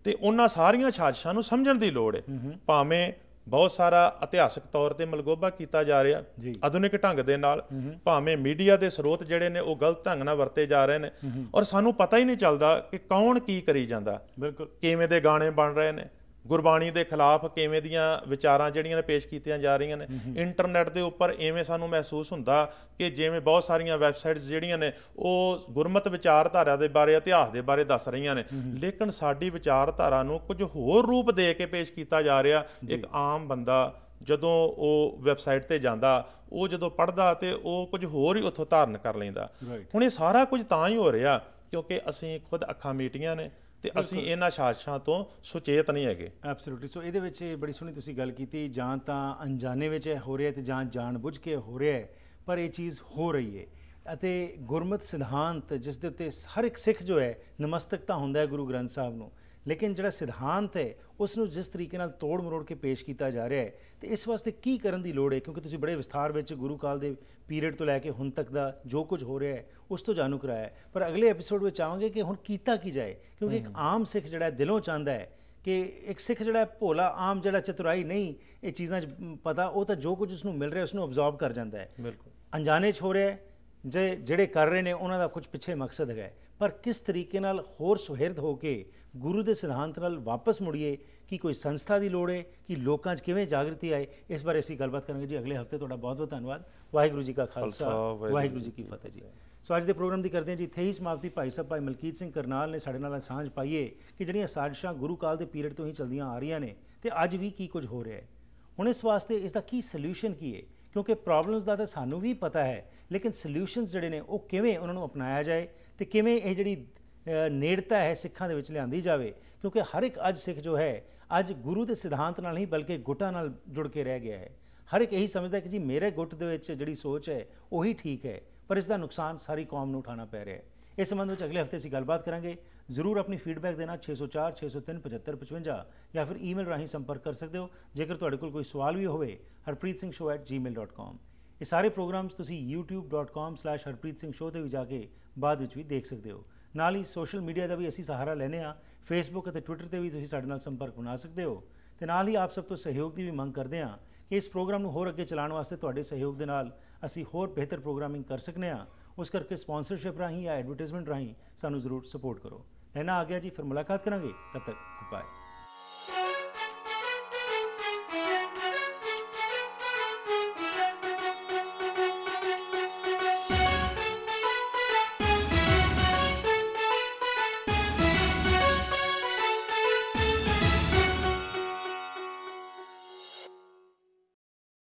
ਤੇ ਉਹਨਾਂ ਸਾਰੀਆਂ ਸਾਜ਼ਿਸ਼ਾਂ ਨੂੰ ਸਮਝਣ ਦੀ ਲੋੜ ਹੈ। ਭਾਵੇਂ ਬਹੁਤ ਸਾਰਾ ਇਤਿਹਾਸਕ ਤੌਰ ਤੇ ਮਲਗੋਬਾ ਕੀਤਾ ਜਾ ਰਿਹਾ। ਆਧੁਨਿਕ ਢੰਗ ਦੇ ਨਾਲ ਭਾਵੇਂ ਮੀਡੀਆ ਦੇ ਸਰੋਤ ਜਿਹੜੇ ਨੇ ਉਹ ਗਲਤ ਢੰਗ ਨਾਲ ਵਰਤੇ ਜਾ ਰਹੇ ਨੇ ਔਰ ਸਾਨੂੰ ਪਤਾ ਹੀ ਨਹੀਂ ਚੱਲਦਾ ਕਿ ਕੌਣ ਕੀ ਕਰੀ ਜਾਂਦਾ ਬਿਲਕੁਲ। ਕਿਵੇਂ ਦੇ ਗਾਣੇ ਬਣ ਰਹੇ ਨੇ ਗੁਰਬਾਣੀ ਦੇ ਖਿਲਾਫ ਕਿਵੇਂ ਦੀਆਂ ਵਿਚਾਰਾਂ ਜਿਹੜੀਆਂ ਨੇ ਪੇਸ਼ ਕੀਤੀਆਂ ਜਾ ਰਹੀਆਂ ਨੇ ਇੰਟਰਨੈਟ ਦੇ ਉੱਪਰ ਐਵੇਂ ਸਾਨੂੰ ਮਹਿਸੂਸ ਹੁੰਦਾ ਕਿ ਜਿਵੇਂ ਬਹੁਤ ਸਾਰੀਆਂ ਵੈਬਸਾਈਟਸ ਜਿਹੜੀਆਂ ਨੇ ਉਹ ਗੁਰਮਤ ਵਿਚਾਰਧਾਰਾ ਦੇ ਬਾਰੇ ਇਤਿਹਾਸ ਦੇ ਬਾਰੇ ਦੱਸ ਰਹੀਆਂ ਨੇ। ਲੇਕਿਨ ਸਾਡੀ ਵਿਚਾਰਧਾਰਾ ਨੂੰ ਕੁਝ ਹੋਰ ਰੂਪ ਦੇ ਕੇ ਪੇਸ਼ ਕੀਤਾ ਜਾ ਰਿਹਾ ਇੱਕ ਆਮ ਬੰਦਾ ਜਦੋਂ ਉਹ ਵੈਬਸਾਈਟ ਤੇ ਜਾਂਦਾ ਉਹ ਜਦੋਂ ਪੜ੍ਹਦਾ ਤੇ ਉਹ ਕੁਝ ਹੋਰ ਹੀ ਉੱਥੋਂ ਧਾਰਨ ਕਰ ਲੈਂਦਾ। ਹੁਣ ਇਹ ਸਾਰਾ ਕੁਝ ਤਾਂ ਹੀ ਹੋ ਰਿਹਾ ਕਿਉਂਕਿ ਅਸੀਂ ਖੁਦ ਅੱਖਾਂ ਮੀਟੀਆਂ ਨੇ ਤੇ ਅਸੀਂ ਇਹਨਾਂ ਸਾਜ਼ਿਸ਼ਾਂ ਤੋਂ ਸੁਚੇਤ ਨਹੀਂ ਹੈਗੇ। ਐਬਸੋਲੂਟਲੀ ਸੋ ਇਹਦੇ ਵਿੱਚ ਬੜੀ ਸੋਹਣੀ ਤੁਸੀਂ ਗੱਲ ਕੀਤੀ ਜਾਂ ਤਾਂ ਅਣਜਾਣੇ ਵਿੱਚ ਹੋ ਰਿਹਾ ਤੇ ਜਾਂ ਜਾਣਬੁੱਝ ਕੇ ਹੋ ਰਿਹਾ ਹੈ ਪਰ ਇਹ ਚੀਜ਼ ਹੋ ਰਹੀ ਹੈ। ਅਤੇ ਗੁਰਮਤ ਸਿਧਾਂਤ ਜਿਸ ਦੇ ਉੱਤੇ ਹਰ ਇੱਕ ਸਿੱਖ ਜੋ ਹੈ ਨਮਸਤਕਤਾ ਹੁੰਦਾ ਹੈ ਗੁਰੂ ਗ੍ਰੰਥ ਸਾਹਿਬ ਨੂੰ। ਲੇਕਿਨ ਜਿਹੜਾ ਸਿਧਾਂਤ ਹੈ ਉਸ ਨੂੰ ਜਿਸ ਤਰੀਕੇ ਨਾਲ ਤੋੜ ਮਰੋੜ ਕੇ ਪੇਸ਼ ਕੀਤਾ ਜਾ ਰਿਹਾ ਹੈ ਤੇ ਇਸ ਵਾਸਤੇ ਕੀ ਕਰਨ ਦੀ ਲੋੜ ਹੈ? ਕਿਉਂਕਿ ਤੁਸੀਂ ਬੜੇ ਵਿਸਥਾਰ ਵਿੱਚ ਗੁਰੂ ਕਾਲ ਦੇ ਪੀਰੀਅਡ ਤੋਂ ਲੈ ਕੇ ਹੁਣ ਤੱਕ ਦਾ ਜੋ ਕੁਝ ਹੋ ਰਿਹਾ ਹੈ ਉਸ ਤੋਂ ਜਾਣੂ ਕਰਾਇਆ ਪਰ ਅਗਲੇ ਐਪੀਸੋਡ ਵਿੱਚ ਆਵਾਂਗੇ ਕਿ ਹੁਣ ਕੀਤਾ ਕੀ ਜਾਏ ਕਿਉਂਕਿ ਇੱਕ ਆਮ ਸਿੱਖ ਜਿਹੜਾ ਦਿਲੋਂ ਚਾਹੁੰਦਾ ਹੈ ਕਿ ਇੱਕ ਸਿੱਖ ਜਿਹੜਾ ਭੋਲਾ ਆਮ ਜਿਹੜਾ ਚਤੁਰਾਈ ਨਹੀਂ ਇਹ ਚੀਜ਼ਾਂ ਪਤਾ ਉਹ ਤਾਂ ਜੋ ਕੁਝ ਉਸ ਨੂੰ ਮਿਲ ਰਿਹਾ ਉਸ ਨੂੰ ਅਬਜ਼ੌਰਬ ਕਰ ਜਾਂਦਾ ਹੈ। ਬਿਲਕੁਲ। ਅਣਜਾਣੇ 'ਚ ਹੋ ਰਿਹਾ ਹੈ ਜੇ ਜਿਹੜੇ ਕਰ ਰਹੇ ਨੇ ਉਹਨਾਂ ਦਾ ਕੁਝ ਪਿੱਛੇ ਮਕਸਦ ਹੈਗਾ ਹੈ। ਪਰ ਕਿਸ ਤਰੀਕੇ ਨਾਲ ਹੋਰ ਸੁਹਿਰਦ ਹੋ ਕੇ ਗੁਰੂ ਦੇ ਸਿਧਾਂਤ ਨਾਲ ਵਾਪਸ ਮੁੜੀਏ ਕਿ ਕੋਈ ਸੰਸਥਾ ਦੀ ਲੋੜ ਹੈ ਕਿ ਲੋਕਾਂ 'ਚ ਕਿਵੇਂ ਜਾਗਰਤੀ ਆਏ ਇਸ ਬਾਰੇ ਅਸੀਂ ਗੱਲਬਾਤ ਕਰਾਂਗੇ ਜੀ। ਅਗਲੇ ਹਫ਼ਤੇ ਤੁਹਾਡਾ ਬਹੁਤ ਬਹੁਤ ਧੰਨਵਾਦ। ਵਾਹਿਗੁਰੂ ਜੀ ਕਾ ਖਾਲਸਾ ਵਾਹਿਗੁਰੂ ਜੀ ਕੀ ਫਤਿਹ। ਜੀ। ਸੋ ਅੱਜ ਦੇ ਪ੍ਰੋਗਰਾਮ ਦੀ ਕਰਦੇ ਹਾਂ ਜੀ ਇੱਥੇ ਹੀ ਸਮਾਪਤੀ। ਭਾਈ ਸਾਹਿਬ ਭਾਈ ਮਲਕੀਤ ਸਿੰਘ ਕਰਨਾਲ ਨੇ ਸਾਡੇ ਨਾਲ ਸਾਂਝ ਪਾਈਏ ਕਿ ਜਿਹੜੀਆਂ ਸਾਜ਼ਿਸ਼ਾਂ ਗੁਰੂ ਕਾਲ ਦੇ ਪੀਰੀਅਡ ਤੋਂ ਹੀ ਚੱਲਦੀਆਂ ਆ ਰਹੀਆਂ ਨੇ ਤੇ ਅੱਜ ਵੀ ਕੀ ਕੁਝ ਹੋ ਰਿਹਾ ਹੈ। ਹੁਣ ਇਸ ਵਾਸਤੇ ਇਸ ਦਾ ਕੀ ਸੋਲੂਸ਼ਨ ਕੀ ਹੈ? ਕਿਉਂਕਿ ਪ੍ਰੋਬਲਮਸ ਦਾ ਤਾਂ ਸਾਨੂੰ ਵੀ ਪਤਾ ਹੈ ਲੇਕਿਨ ਸੋਲੂਸ਼ਨਸ ਜਿਹੜੇ ਨੇ ਉਹ ਕਿਵੇਂ ਉਹਨਾਂ ਨੂੰ ਅਪਣਾਇਆ ਜਾਏ ਤੇ ਕਿਵੇਂ ਇਹ ਜਿਹੜੀ ਨੇੜਤਾ ਹੈ ਸਿੱਖਾਂ ਦੇ ਵਿੱਚ ਲਿਆਂਦੀ ਜਾਵੇ। ਕਿਉਂਕਿ ਹਰ ਇੱਕ ਅੱਜ ਸਿੱਖ ਜੋ ਹੈ, ਅੱਜ ਗੁਰੂ ਦੇ ਸਿਧਾਂਤ ਨਾਲ ਨਹੀਂ, ਬਲਕਿ ਗੁੱਟਾਂ ਨਾਲ ਜੁੜ ਕੇ ਰਹਿ ਗਿਆ ਹੈ। ਹਰ ਇੱਕ ਇਹੀ ਸਮਝਦਾ ਕਿ ਜੀ, ਮੇਰੇ ਗੁੱਟ ਦੇ ਵਿੱਚ ਜਿਹੜੀ ਸੋਚ ਹੈ, ਉਹੀ ਠੀਕ ਹੈ, ਪਰ ਇਸ ਦਾ ਨੁਕਸਾਨ ਸਾਰੀ ਕੌਮ ਨੂੰ ਉਠਾਉਣਾ ਪੈ ਰਿਹਾ ਹੈ। ਇਸ ਸੰਬੰਧ ਵਿੱਚ ਅਗਲੇ ਹਫ਼ਤੇ ਅਸੀਂ ਗੱਲਬਾਤ ਕਰਾਂਗੇ। ਜ਼ਰੂਰ ਆਪਣੀ ਫੀਡਬੈਕ ਦੇਣਾ 604 603 7555 ਜਾਂ ਫਿਰ ਈਮੇਲ ਰਾਹੀਂ ਸੰਪਰਕ ਕਰ ਸਕਦੇ ਹੋ। ਜੇਕਰ ਤੁਹਾਡੇ ਕੋਲ ਕੋਈ ਸਵਾਲ ਵੀ ਹੋਵੇ harpreetsingh@gmail.com ਇਹ ਸਾਰੇ ਪ੍ਰੋਗਰਾਮਸ ਤੁਸੀਂ youtube.com/harpreetsingh ਤੇ ਵੀ ਜਾ ਕੇ ਬਾਅਦ ਵਿੱਚ ਵੀ ਦੇਖ ਸਕਦੇ ਹੋ। ਨਾਲ ਹੀ ਸੋਸ਼ਲ ਮੀਡੀਆ ਦਾ ਵੀ ਅਸੀਂ ਸਹਾਰਾ ਲੈਨੇ ਆ ਫੇਸਬੁੱਕ ਅਤੇ ਟਵਿੱਟਰ ਤੇ ਵੀ ਤੁਸੀਂ ਸਾਡੇ ਨਾਲ ਸੰਪਰਕ ਬਣਾ ਸਕਦੇ ਹੋ। ਤੇ ਨਾਲ ਹੀ ਆਪ ਸਭ ਤੋਂ ਸਹਿਯੋਗ ਦੀ ਵੀ ਮੰਗ ਕਰਦੇ ਹਾਂ ਕਿ ਇਸ ਪ੍ਰੋਗਰਾਮ ਨੂੰ ਹੋਰ ਅੱਗੇ ਚਲਾਉਣ ਵਾਸਤੇ ਤੁਹਾਡੇ ਸਹਿਯੋਗ ਦੇ ਨਾਲ ਅਸੀਂ ਹੋਰ ਬਿਹਤਰ ਪ੍ਰੋਗਰਾਮਿੰਗ ਕਰ ਸਕਨੇ ਆ ਉਸ ਕਰਕੇ ਸਪਾਂਸਰਸ਼ਿਪ ਰਾਹੀਂ ਜਾਂ ਐਡਵਰਟਾਈਜ਼ਮੈਂਟ ਰਾਹੀਂ ਸਾਨੂੰ ਜ਼ਰੂਰ ਸਪੋਰਟ ਕਰੋ। ਲੈਣਾ ਆ ਗਿਆ ਜੀ, ਫਿਰ ਮੁਲਾਕਾਤ ਕਰਾਂਗੇ। ਤਦ ਤੱਕ ਬਾਏ